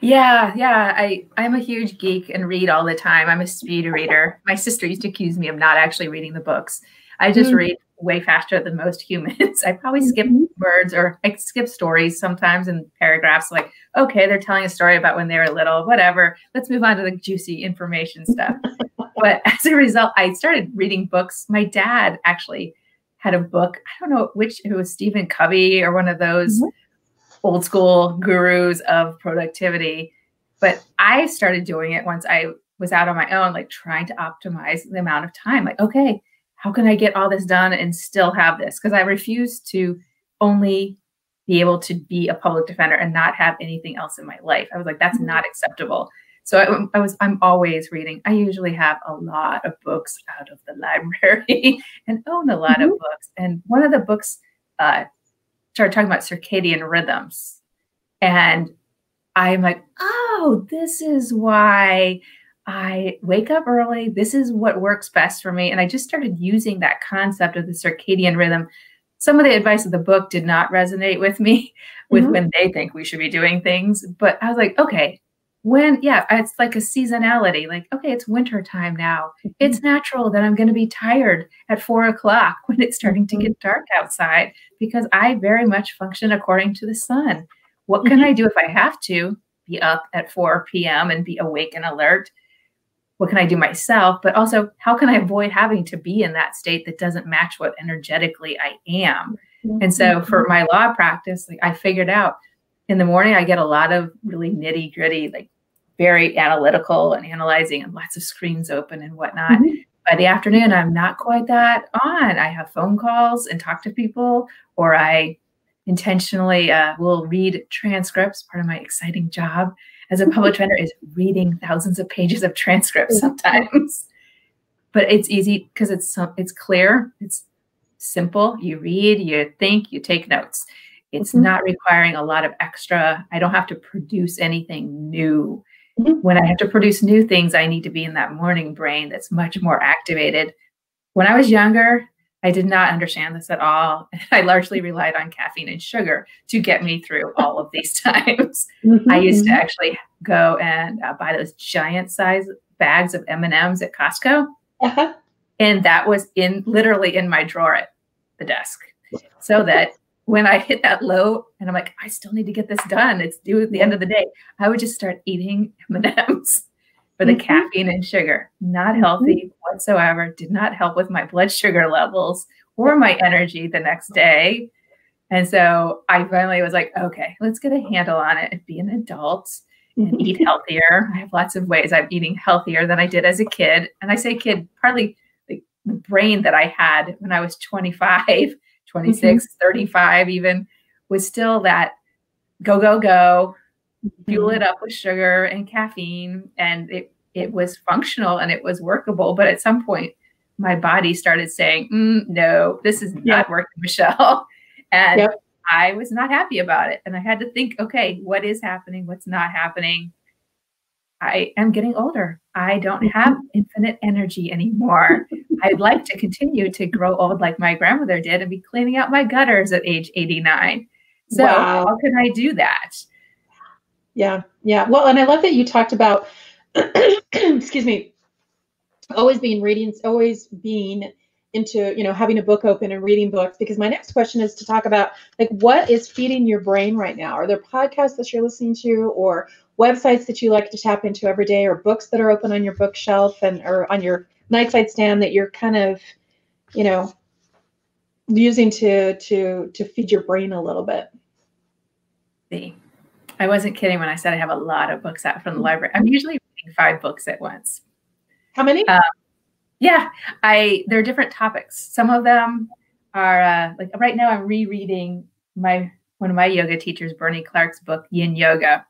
Yeah, yeah. I I'm a huge geek and read all the time. I'm a speed reader. My sister used to accuse me of not actually reading the books. I just mm-hmm. read way faster than most [laughs] humans. I probably skip mm-hmm. words or I skip stories sometimes in paragraphs. Like, okay, they're telling a story about when they were little, whatever. Let's move on to the juicy information stuff. [laughs] but as a result, I started reading books. My dad actually had a book. I don't know which it was Stephen Covey or one of those mm-hmm. old school gurus of productivity. But I started doing it once I was out on my own, like trying to optimize the amount of time. Like, okay, how can I get all this done and still have this? Because I refuse to only be able to be a public defender and not have anything else in my life. I was like, that's mm-hmm. not acceptable. So I, I, was I'm always reading. I usually have a lot of books out of the library [laughs] and own a lot mm-hmm. of books. And one of the books uh, started talking about circadian rhythms, and I'm like, oh, this is why I wake up early. This is what works best for me. And I just started using that concept of the circadian rhythm. Some of the advice of the book did not resonate with me [laughs] with mm-hmm. when they think we should be doing things. But I was like, okay, when, yeah, it's like a seasonality. Like, okay, it's winter time now. Mm-hmm. [laughs] It's natural that I'm going to be tired at four o'clock [laughs] when it's starting to mm-hmm. get dark outside because I very much function according to the sun. What can mm-hmm. I do if I have to be up at 4 p.m. and be awake and alert? What can I do myself? But also, how can I avoid having to be in that state that doesn't match what energetically I am? Mm-hmm. And so for my law practice, like I figured out in the morning, I get a lot of really nitty gritty, like very analytical and analyzing and lots of screens open and whatnot. Mm-hmm. By the afternoon, I'm not quite that on. I have phone calls and talk to people, or I intentionally uh, will read transcripts. Part of my exciting job as a public defender is reading thousands of pages of transcripts sometimes. But it's easy because it's it's clear, it's simple. You read, you think, you take notes. It's mm-hmm. not requiring a lot of extra. I don't have to produce anything new. Mm-hmm. When I have to produce new things, I need to be in that morning brain that's much more activated. When I was younger, I did not understand this at all. [laughs] I largely relied on caffeine and sugar to get me through all of these [laughs] times. Mm-hmm. I used to mm-hmm. actually go and uh, buy those giant size bags of M&Ms at Costco. Uh-huh. And that was in literally in my drawer at the desk. So that when I hit that low and I'm like, I still need to get this done. It's due at the end of the day. I would just start eating [laughs] M&Ms for the mm-hmm. caffeine and sugar. Not mm-hmm. healthy whatsoever. Did not help with my blood sugar levels or my energy the next day. And so I finally was like, okay, let's get a handle on it and be an adult and eat healthier. I have lots of ways I'm eating healthier than I did as a kid. And I say kid, partly the brain that I had when I was 25, 26, mm-hmm. 35 even was still that go, go, go, fuel it up with sugar and caffeine and it it was functional and it was workable but at some point my body started saying mm, no this is not yep. working [laughs] michelle and yep. i was not happy about it and i had to think okay what is happening what's not happening i am getting older i don't have infinite energy anymore [laughs] i'd like to continue to grow old like my grandmother did and be cleaning out my gutters at age 89 so wow. how can i do that yeah. Yeah. Well, and I love that you talked about, [clears throat] excuse me, always being radiant, always being into, you know, having a book open and reading books. Because my next question is to talk about like what is feeding your brain right now? Are there podcasts that you're listening to or websites that you like to tap into every day or books that are open on your bookshelf and or on your nightside stand that you're kind of, you know, using to to to feed your brain a little bit? See. I wasn't kidding when I said I have a lot of books out from the library. I'm usually reading five books at once. How many? Um, yeah, I there are different topics. Some of them are uh, like right now I'm rereading my one of my yoga teachers, Bernie Clark's book Yin Yoga,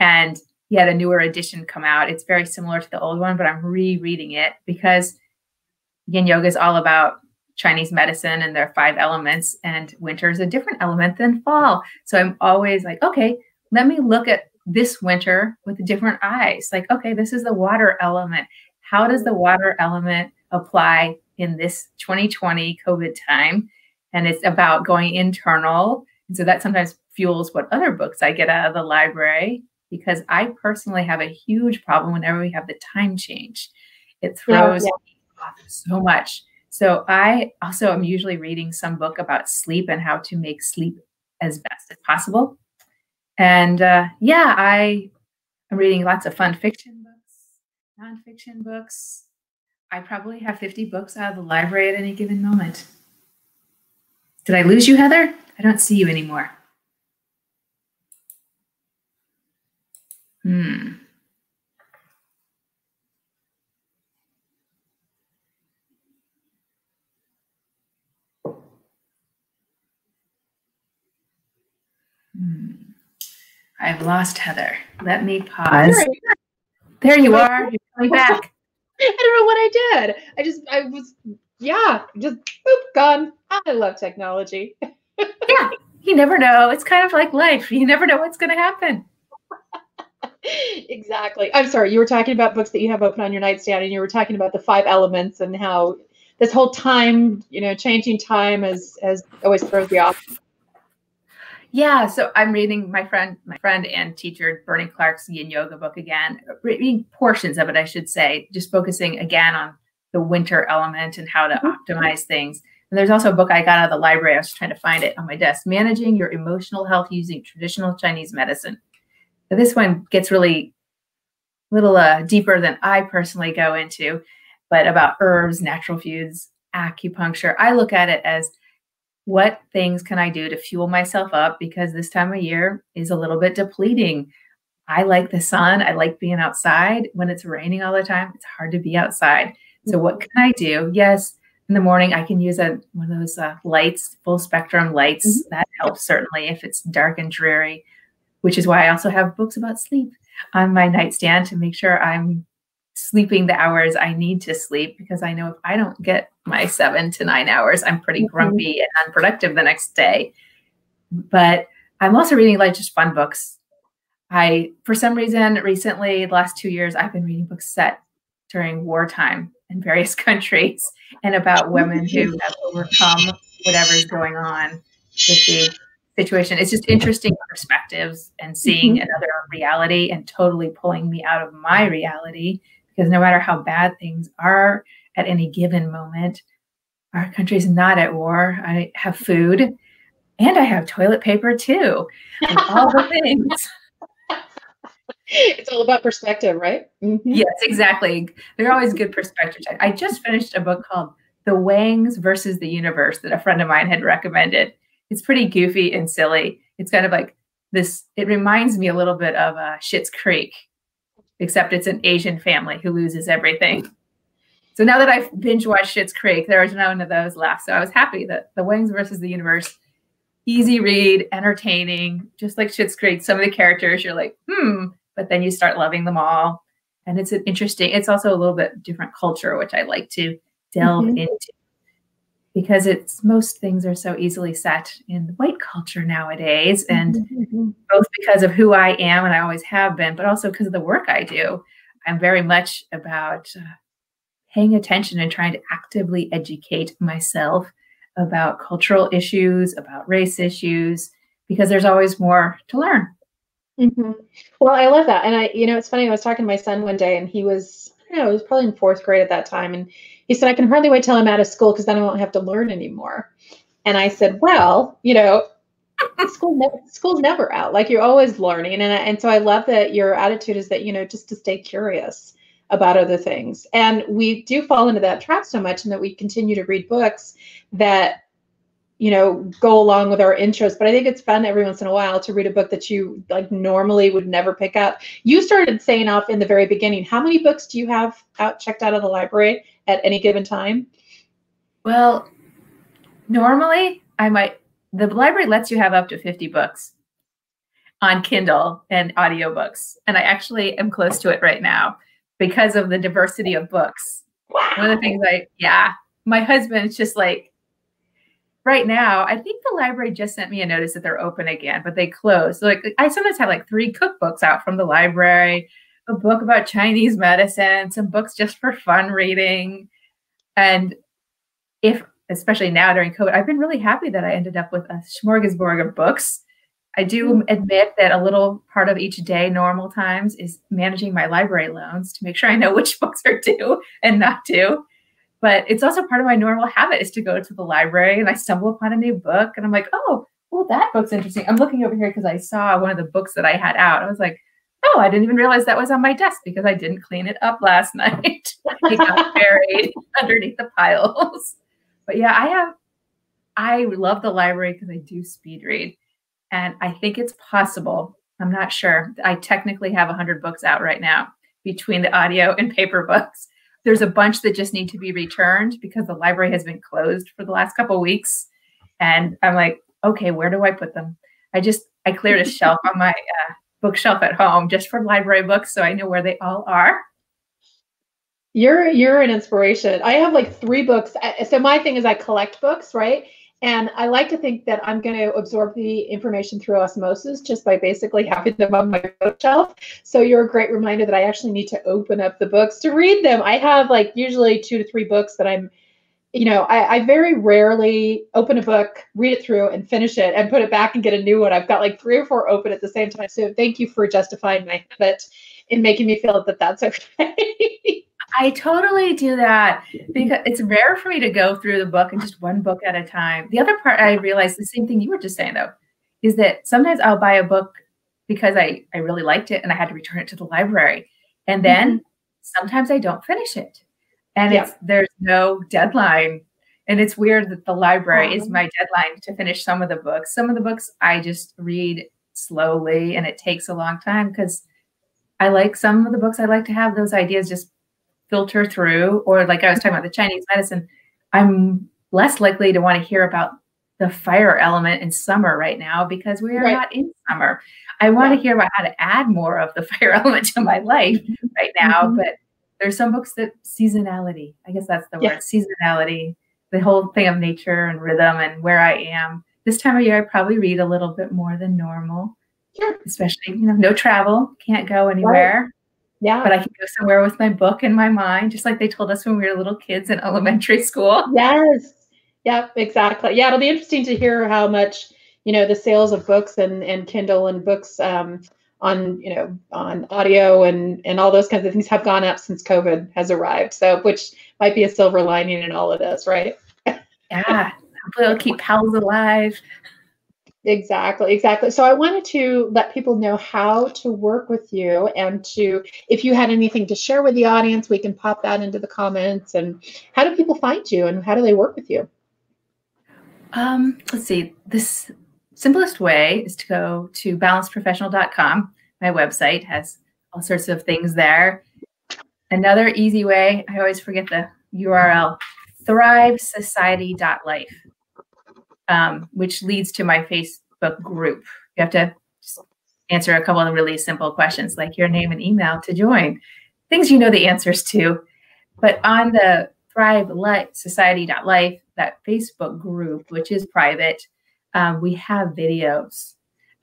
and he had a newer edition come out. It's very similar to the old one, but I'm rereading it because Yin Yoga is all about Chinese medicine and their five elements, and winter is a different element than fall. So I'm always like, okay, let me look at this winter with different eyes. Like, okay, this is the water element. How does the water element apply in this 2020 COVID time? And it's about going internal. And so that sometimes fuels what other books I get out of the library because I personally have a huge problem whenever we have the time change. It throws yeah, yeah. off so much. So I also am usually reading some book about sleep and how to make sleep as best as possible. And uh, yeah, I am reading lots of fun fiction books, nonfiction books. I probably have 50 books out of the library at any given moment. Did I lose you, Heather? I don't see you anymore. Hmm. Hmm. I've lost Heather. Let me pause. There you are. You're coming back. [laughs] I don't know what I did. I just, I was, yeah, just boop, gone. I love technology. [laughs] yeah, you never know. It's kind of like life. You never know what's going to happen. exactly. I'm sorry. You were talking about books that you have open on your nightstand, and you were talking about the five elements and how this whole time, you know, changing time as as always throws you off. Yeah, so I'm reading my friend, my friend and teacher Bernie Clark's Yin Yoga book again, reading portions of it, I should say, just focusing again on the winter element and how to mm-hmm. optimize things. And there's also a book I got out of the library. I was trying to find it on my desk, Managing Your Emotional Health Using Traditional Chinese Medicine. So this one gets really a little uh, deeper than I personally go into, but about herbs, natural foods, acupuncture. I look at it as what things can I do to fuel myself up because this time of year is a little bit depleting. I like the sun. I like being outside. When it's raining all the time, it's hard to be outside. So, what can I do? Yes, in the morning, I can use a, one of those uh, lights, full spectrum lights. Mm-hmm. That helps certainly if it's dark and dreary, which is why I also have books about sleep on my nightstand to make sure I'm sleeping the hours I need to sleep because I know if I don't get my seven to nine hours, I'm pretty mm-hmm. grumpy and unproductive the next day. But I'm also reading like just fun books. I, for some reason, recently, the last two years, I've been reading books set during wartime in various [laughs] countries and about women who have overcome whatever's going on with the situation. It's just interesting perspectives and seeing mm-hmm. another reality and totally pulling me out of my reality because no matter how bad things are at any given moment, our country's not at war. I have food and I have toilet paper too. all the [laughs] things. It's all about perspective, right? Mm-hmm. Yes, exactly. They're always good perspectives. I just finished a book called The Wangs versus the Universe that a friend of mine had recommended. It's pretty goofy and silly. It's kind of like this, it reminds me a little bit of uh, Schitt's Creek except it's an Asian family who loses everything. So now that I've binge watched Schitt's Creek, there is none of those left. So I was happy that The Wangs versus the Universe, easy read, entertaining, just like Schitt's Creek. Some of the characters you're like, hmm, but then you start loving them all. And it's an interesting, it's also a little bit different culture, which I like to delve mm-hmm. into because it's most things are so easily set in white culture nowadays and mm-hmm. both because of who i am and i always have been but also because of the work i do i'm very much about uh, paying attention and trying to actively educate myself about cultural issues about race issues because there's always more to learn mm-hmm. well i love that and i you know it's funny i was talking to my son one day and he was i don't know he was probably in fourth grade at that time and he said, I can hardly wait till I'm out of school because then I won't have to learn anymore. And I said, well, you know, [laughs] school never, school's never out. Like you're always learning. And, and so I love that your attitude is that, you know, just to stay curious about other things. And we do fall into that trap so much and that we continue to read books that you know go along with our interests but i think it's fun every once in a while to read a book that you like normally would never pick up. You started saying off in the very beginning how many books do you have out checked out of the library at any given time? Well normally i might the library lets you have up to 50 books on kindle and audiobooks. And i actually am close to it right now because of the diversity of books wow. one of the things i yeah my husband's just like right now, I think the library just sent me a notice that they're open again, but they closed. So like I sometimes have like three cookbooks out from the library, a book about Chinese medicine, some books just for fun reading. And if especially now during COVID, I've been really happy that I ended up with a smorgasbord of books. I do mm-hmm. admit that a little part of each day, normal times, is managing my library loans to make sure I know [laughs] which books are due and not due but it's also part of my normal habit is to go to the library and I stumble upon a new book and I'm like, oh, well, that book's interesting. I'm looking over here because I saw one of the books that I had out. I was like, oh, I didn't even realize that was on my desk because I didn't clean it up last [laughs] night. it got buried [laughs] underneath the piles. But yeah, I have, I love the library because I do speed read. And I think it's possible. I'm not sure. I technically have 100 books out right now between the audio [laughs] and paper books there's a bunch that just need to be returned because the library has been closed for the last couple weeks. And I'm like, okay, where do I put them? I just I cleared a [laughs] shelf on my uh, bookshelf at home just for library books, so I know where they all are. You're you're an inspiration. I have like three books. So my thing is I collect books, right? And I like to think that I'm going to absorb the information through osmosis just by basically having them on my bookshelf. So you're a great reminder that I actually need to open up the books to read them. I have like usually two to three books that I'm you know, I, I, very rarely open a book, read it through, and finish it and put it back and get a new one. I've got like three or four open at the same time. So thank you for justifying my habit in making me feel that that's okay. [laughs] I totally do that because it's rare for me to go through the book and just one book at a time. The other part I realized the same thing you were just saying though, is that sometimes I'll buy a book because I, I really liked it and I had to return it to the library. And then mm-hmm. sometimes I don't finish it and yeah. it's there's no deadline and it's weird that the library is my deadline to finish some of the books some of the books i just read slowly and it takes a long time because i like some of the books i like to have those ideas just filter through or like i was talking about the chinese medicine i'm less likely to want to hear about the fire element in summer right now because we are right. not in summer i want yeah. to hear about how to add more of the [laughs] fire element to my life right now mm-hmm. but there's some books that seasonality, I guess that's the yeah. word, seasonality, the whole thing of nature and rhythm and where I am. This time of year, I probably read a little bit more than normal. Sure. Especially, you know, no travel, can't go anywhere. Yeah. But I can go somewhere with my book in my mind, just like they told us when we were little kids in [laughs] elementary school. Yes. Yep, exactly. Yeah, it'll be interesting to hear how much, you know, the sales of books and, and Kindle and books um, on you know on audio and and all those kinds of things have gone up since covid has arrived so which might be a silver lining in all of this right yeah hopefully it'll keep pals alive exactly exactly. So i wanted to let people know how to work with you and to if you had anything to share with the audience we can pop that into the comments. And how do people find you and how do they work with you? Um let's see. This simplest way is to go to balanceprofessional.com. My website has all sorts of things there. Another easy way, I always forget the URL, thrivesociety.life, um, which leads to my Facebook group. You have to answer a couple of really simple questions like your name and email to join, things you know the answers to. But on the Thrive Life, Society.life, that Facebook group, which is private, um, we have videos.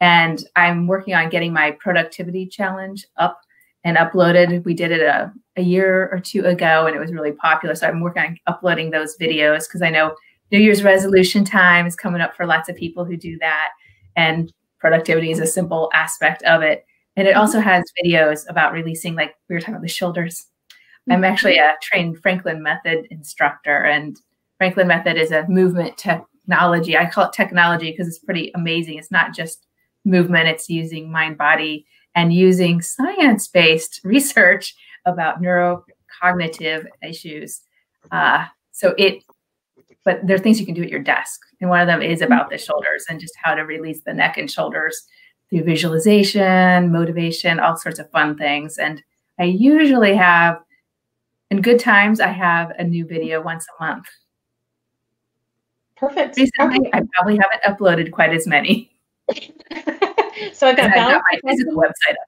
And I'm working on getting my productivity challenge up and uploaded. We did it a, a year or two ago and it was really popular. So I'm working on uploading those videos because I know New Year's resolution time is coming up for lots of people who do that. And productivity is a simple aspect of it. And it also has videos about releasing, like we were talking about the shoulders. I'm actually a trained Franklin Method instructor, and Franklin Method is a movement technology. I call it technology because it's pretty amazing. It's not just movement, it's using mind body and using science based [laughs] research about neurocognitive issues. Uh, so it, but there are things you can do at your desk. And one of them is hmm. about the shoulders and just how to release the neck and shoulders through visualization, motivation, all sorts of fun things. And I usually have, in good times, I have a new video once a month Perfect. Recently, I probably haven't uploaded quite as many. [laughs] [laughs] so I've got, I've got my physical website up.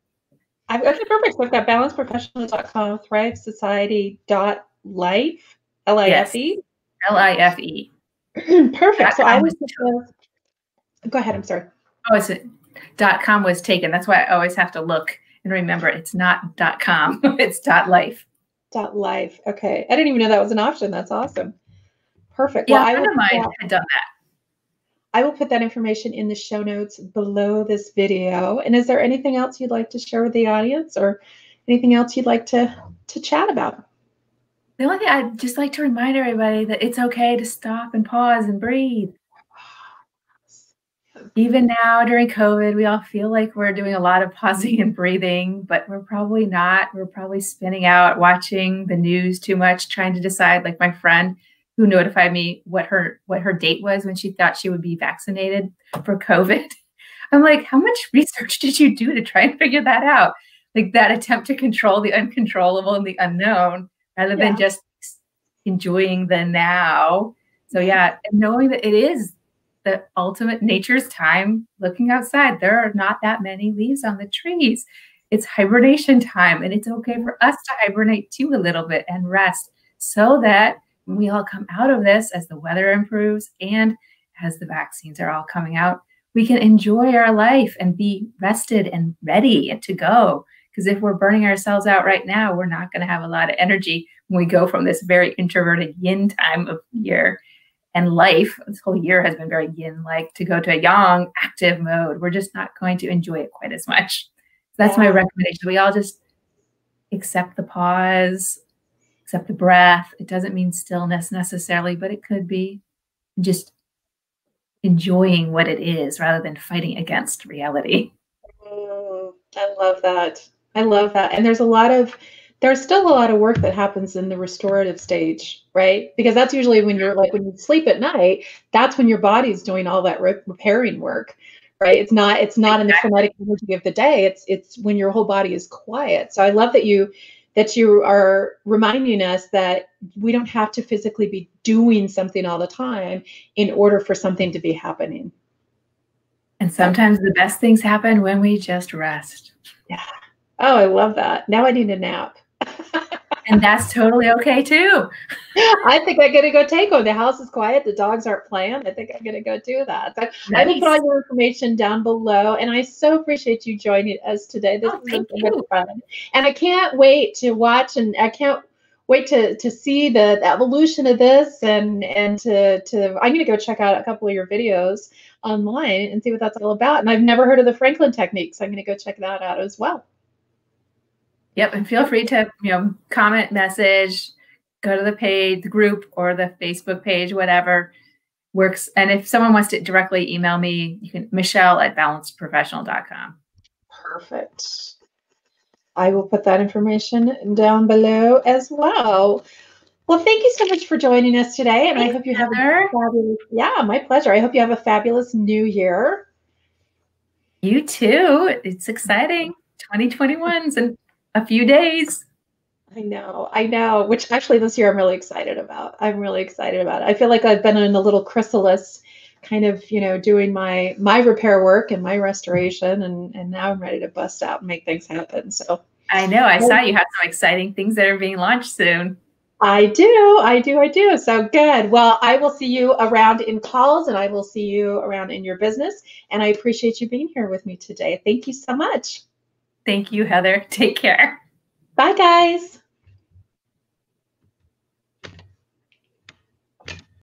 I've got perfect. So I've got balanceprofessional.com, thrive society.life, L I F E. L I F E. [clears throat] Perfect. So I was. Go ahead. I'm sorry. Oh, it's it. Dot com was taken. That's why I always have to look and remember it's not dot com. [laughs] it's dot life. Dot life. Okay. I didn't even know that was an option. That's awesome. Perfect. Yeah, well, I of mine had done that. I will put that information in the show notes below this video. And is there anything else you'd like to share with the audience or anything else you'd like to, to chat about? The only thing I'd just like to remind everybody that it's okay to stop and pause and breathe. Even now during COVID, we all feel like we're doing a lot of pausing and breathing, but we're probably not. We're probably spinning out, watching the news too much, trying to decide, like my friend who notified me what her what her date was when she thought she would be vaccinated for COVID. [laughs] I'm like, how much research did you do to try and figure that out? Like that attempt to control the uncontrollable and the unknown rather yeah. than just enjoying the now. So yeah, and knowing that it is the ultimate nature's time looking outside. There are not that many leaves on the trees. It's hibernation time and it's okay for us to hibernate too a little bit and rest so that when we all come out of this as the weather improves and as the vaccines are all coming out, we can enjoy our life and be rested and ready to go. Because if we're burning ourselves out right now, we're not going to have a lot of energy when we go from this very introverted yin time of year and life. This whole year has been very yin like to go to a yang, active mode. We're just not going to enjoy it quite as much. That's my recommendation. We all just accept the pause, accept the breath. It doesn't mean stillness necessarily, but it could be just enjoying what it is rather than fighting against reality. Mm, I love that. I love that. And there's a lot of there's still a lot of work that happens in the restorative stage, right? Because that's usually when you're like when you sleep at night, that's when your body's doing all that re- repairing work, right? It's not it's not in the frenetic energy of the day. It's it's when your whole body is quiet. So I love that you that you are reminding us that we don't have to physically be doing something all the time in order for something to be happening. And sometimes the best things happen when we just rest. Yeah. Oh, I love that. Now I need a nap. [laughs] and that's totally okay too. [laughs] I think I'm gonna go take one. The house is quiet. The dogs aren't playing. I think I'm gonna go do that. So nice. I will put all your information down below. And I so appreciate you joining us today. This oh, has been so much fun. And I can't wait to watch and I can't wait to to see the, the evolution of this and and to to I'm gonna go check out a couple of your videos online and see what that's all about. And I've never heard of the Franklin technique, so I'm gonna go check that out as well. Yep, and feel free to you know comment, message, go to the page, the group, or the Facebook page, whatever works. And if someone wants to directly email me, you can Michelle at balancedprofessional.com. Perfect. I will put that information down below as well. Well, thank you so much for joining us today, and Thanks, I hope you have Heather. a fabulous. Yeah, my pleasure. I hope you have a fabulous new year. You too. It's exciting. 2021's and a few days. I know, I know, which actually this year I'm really excited about. I'm really excited about it. I feel like I've been in a little chrysalis kind of, you know, doing my my repair work and my restoration and and now I'm ready to bust out and make things happen. So I know, I saw you have some exciting things that are being launched soon. I do, I do, I do. So good. Well, I will see you around in calls and I will see you around in your business. And I appreciate you being here with me today. Thank you so much. Thank you, Heather. Take care. Bye, guys.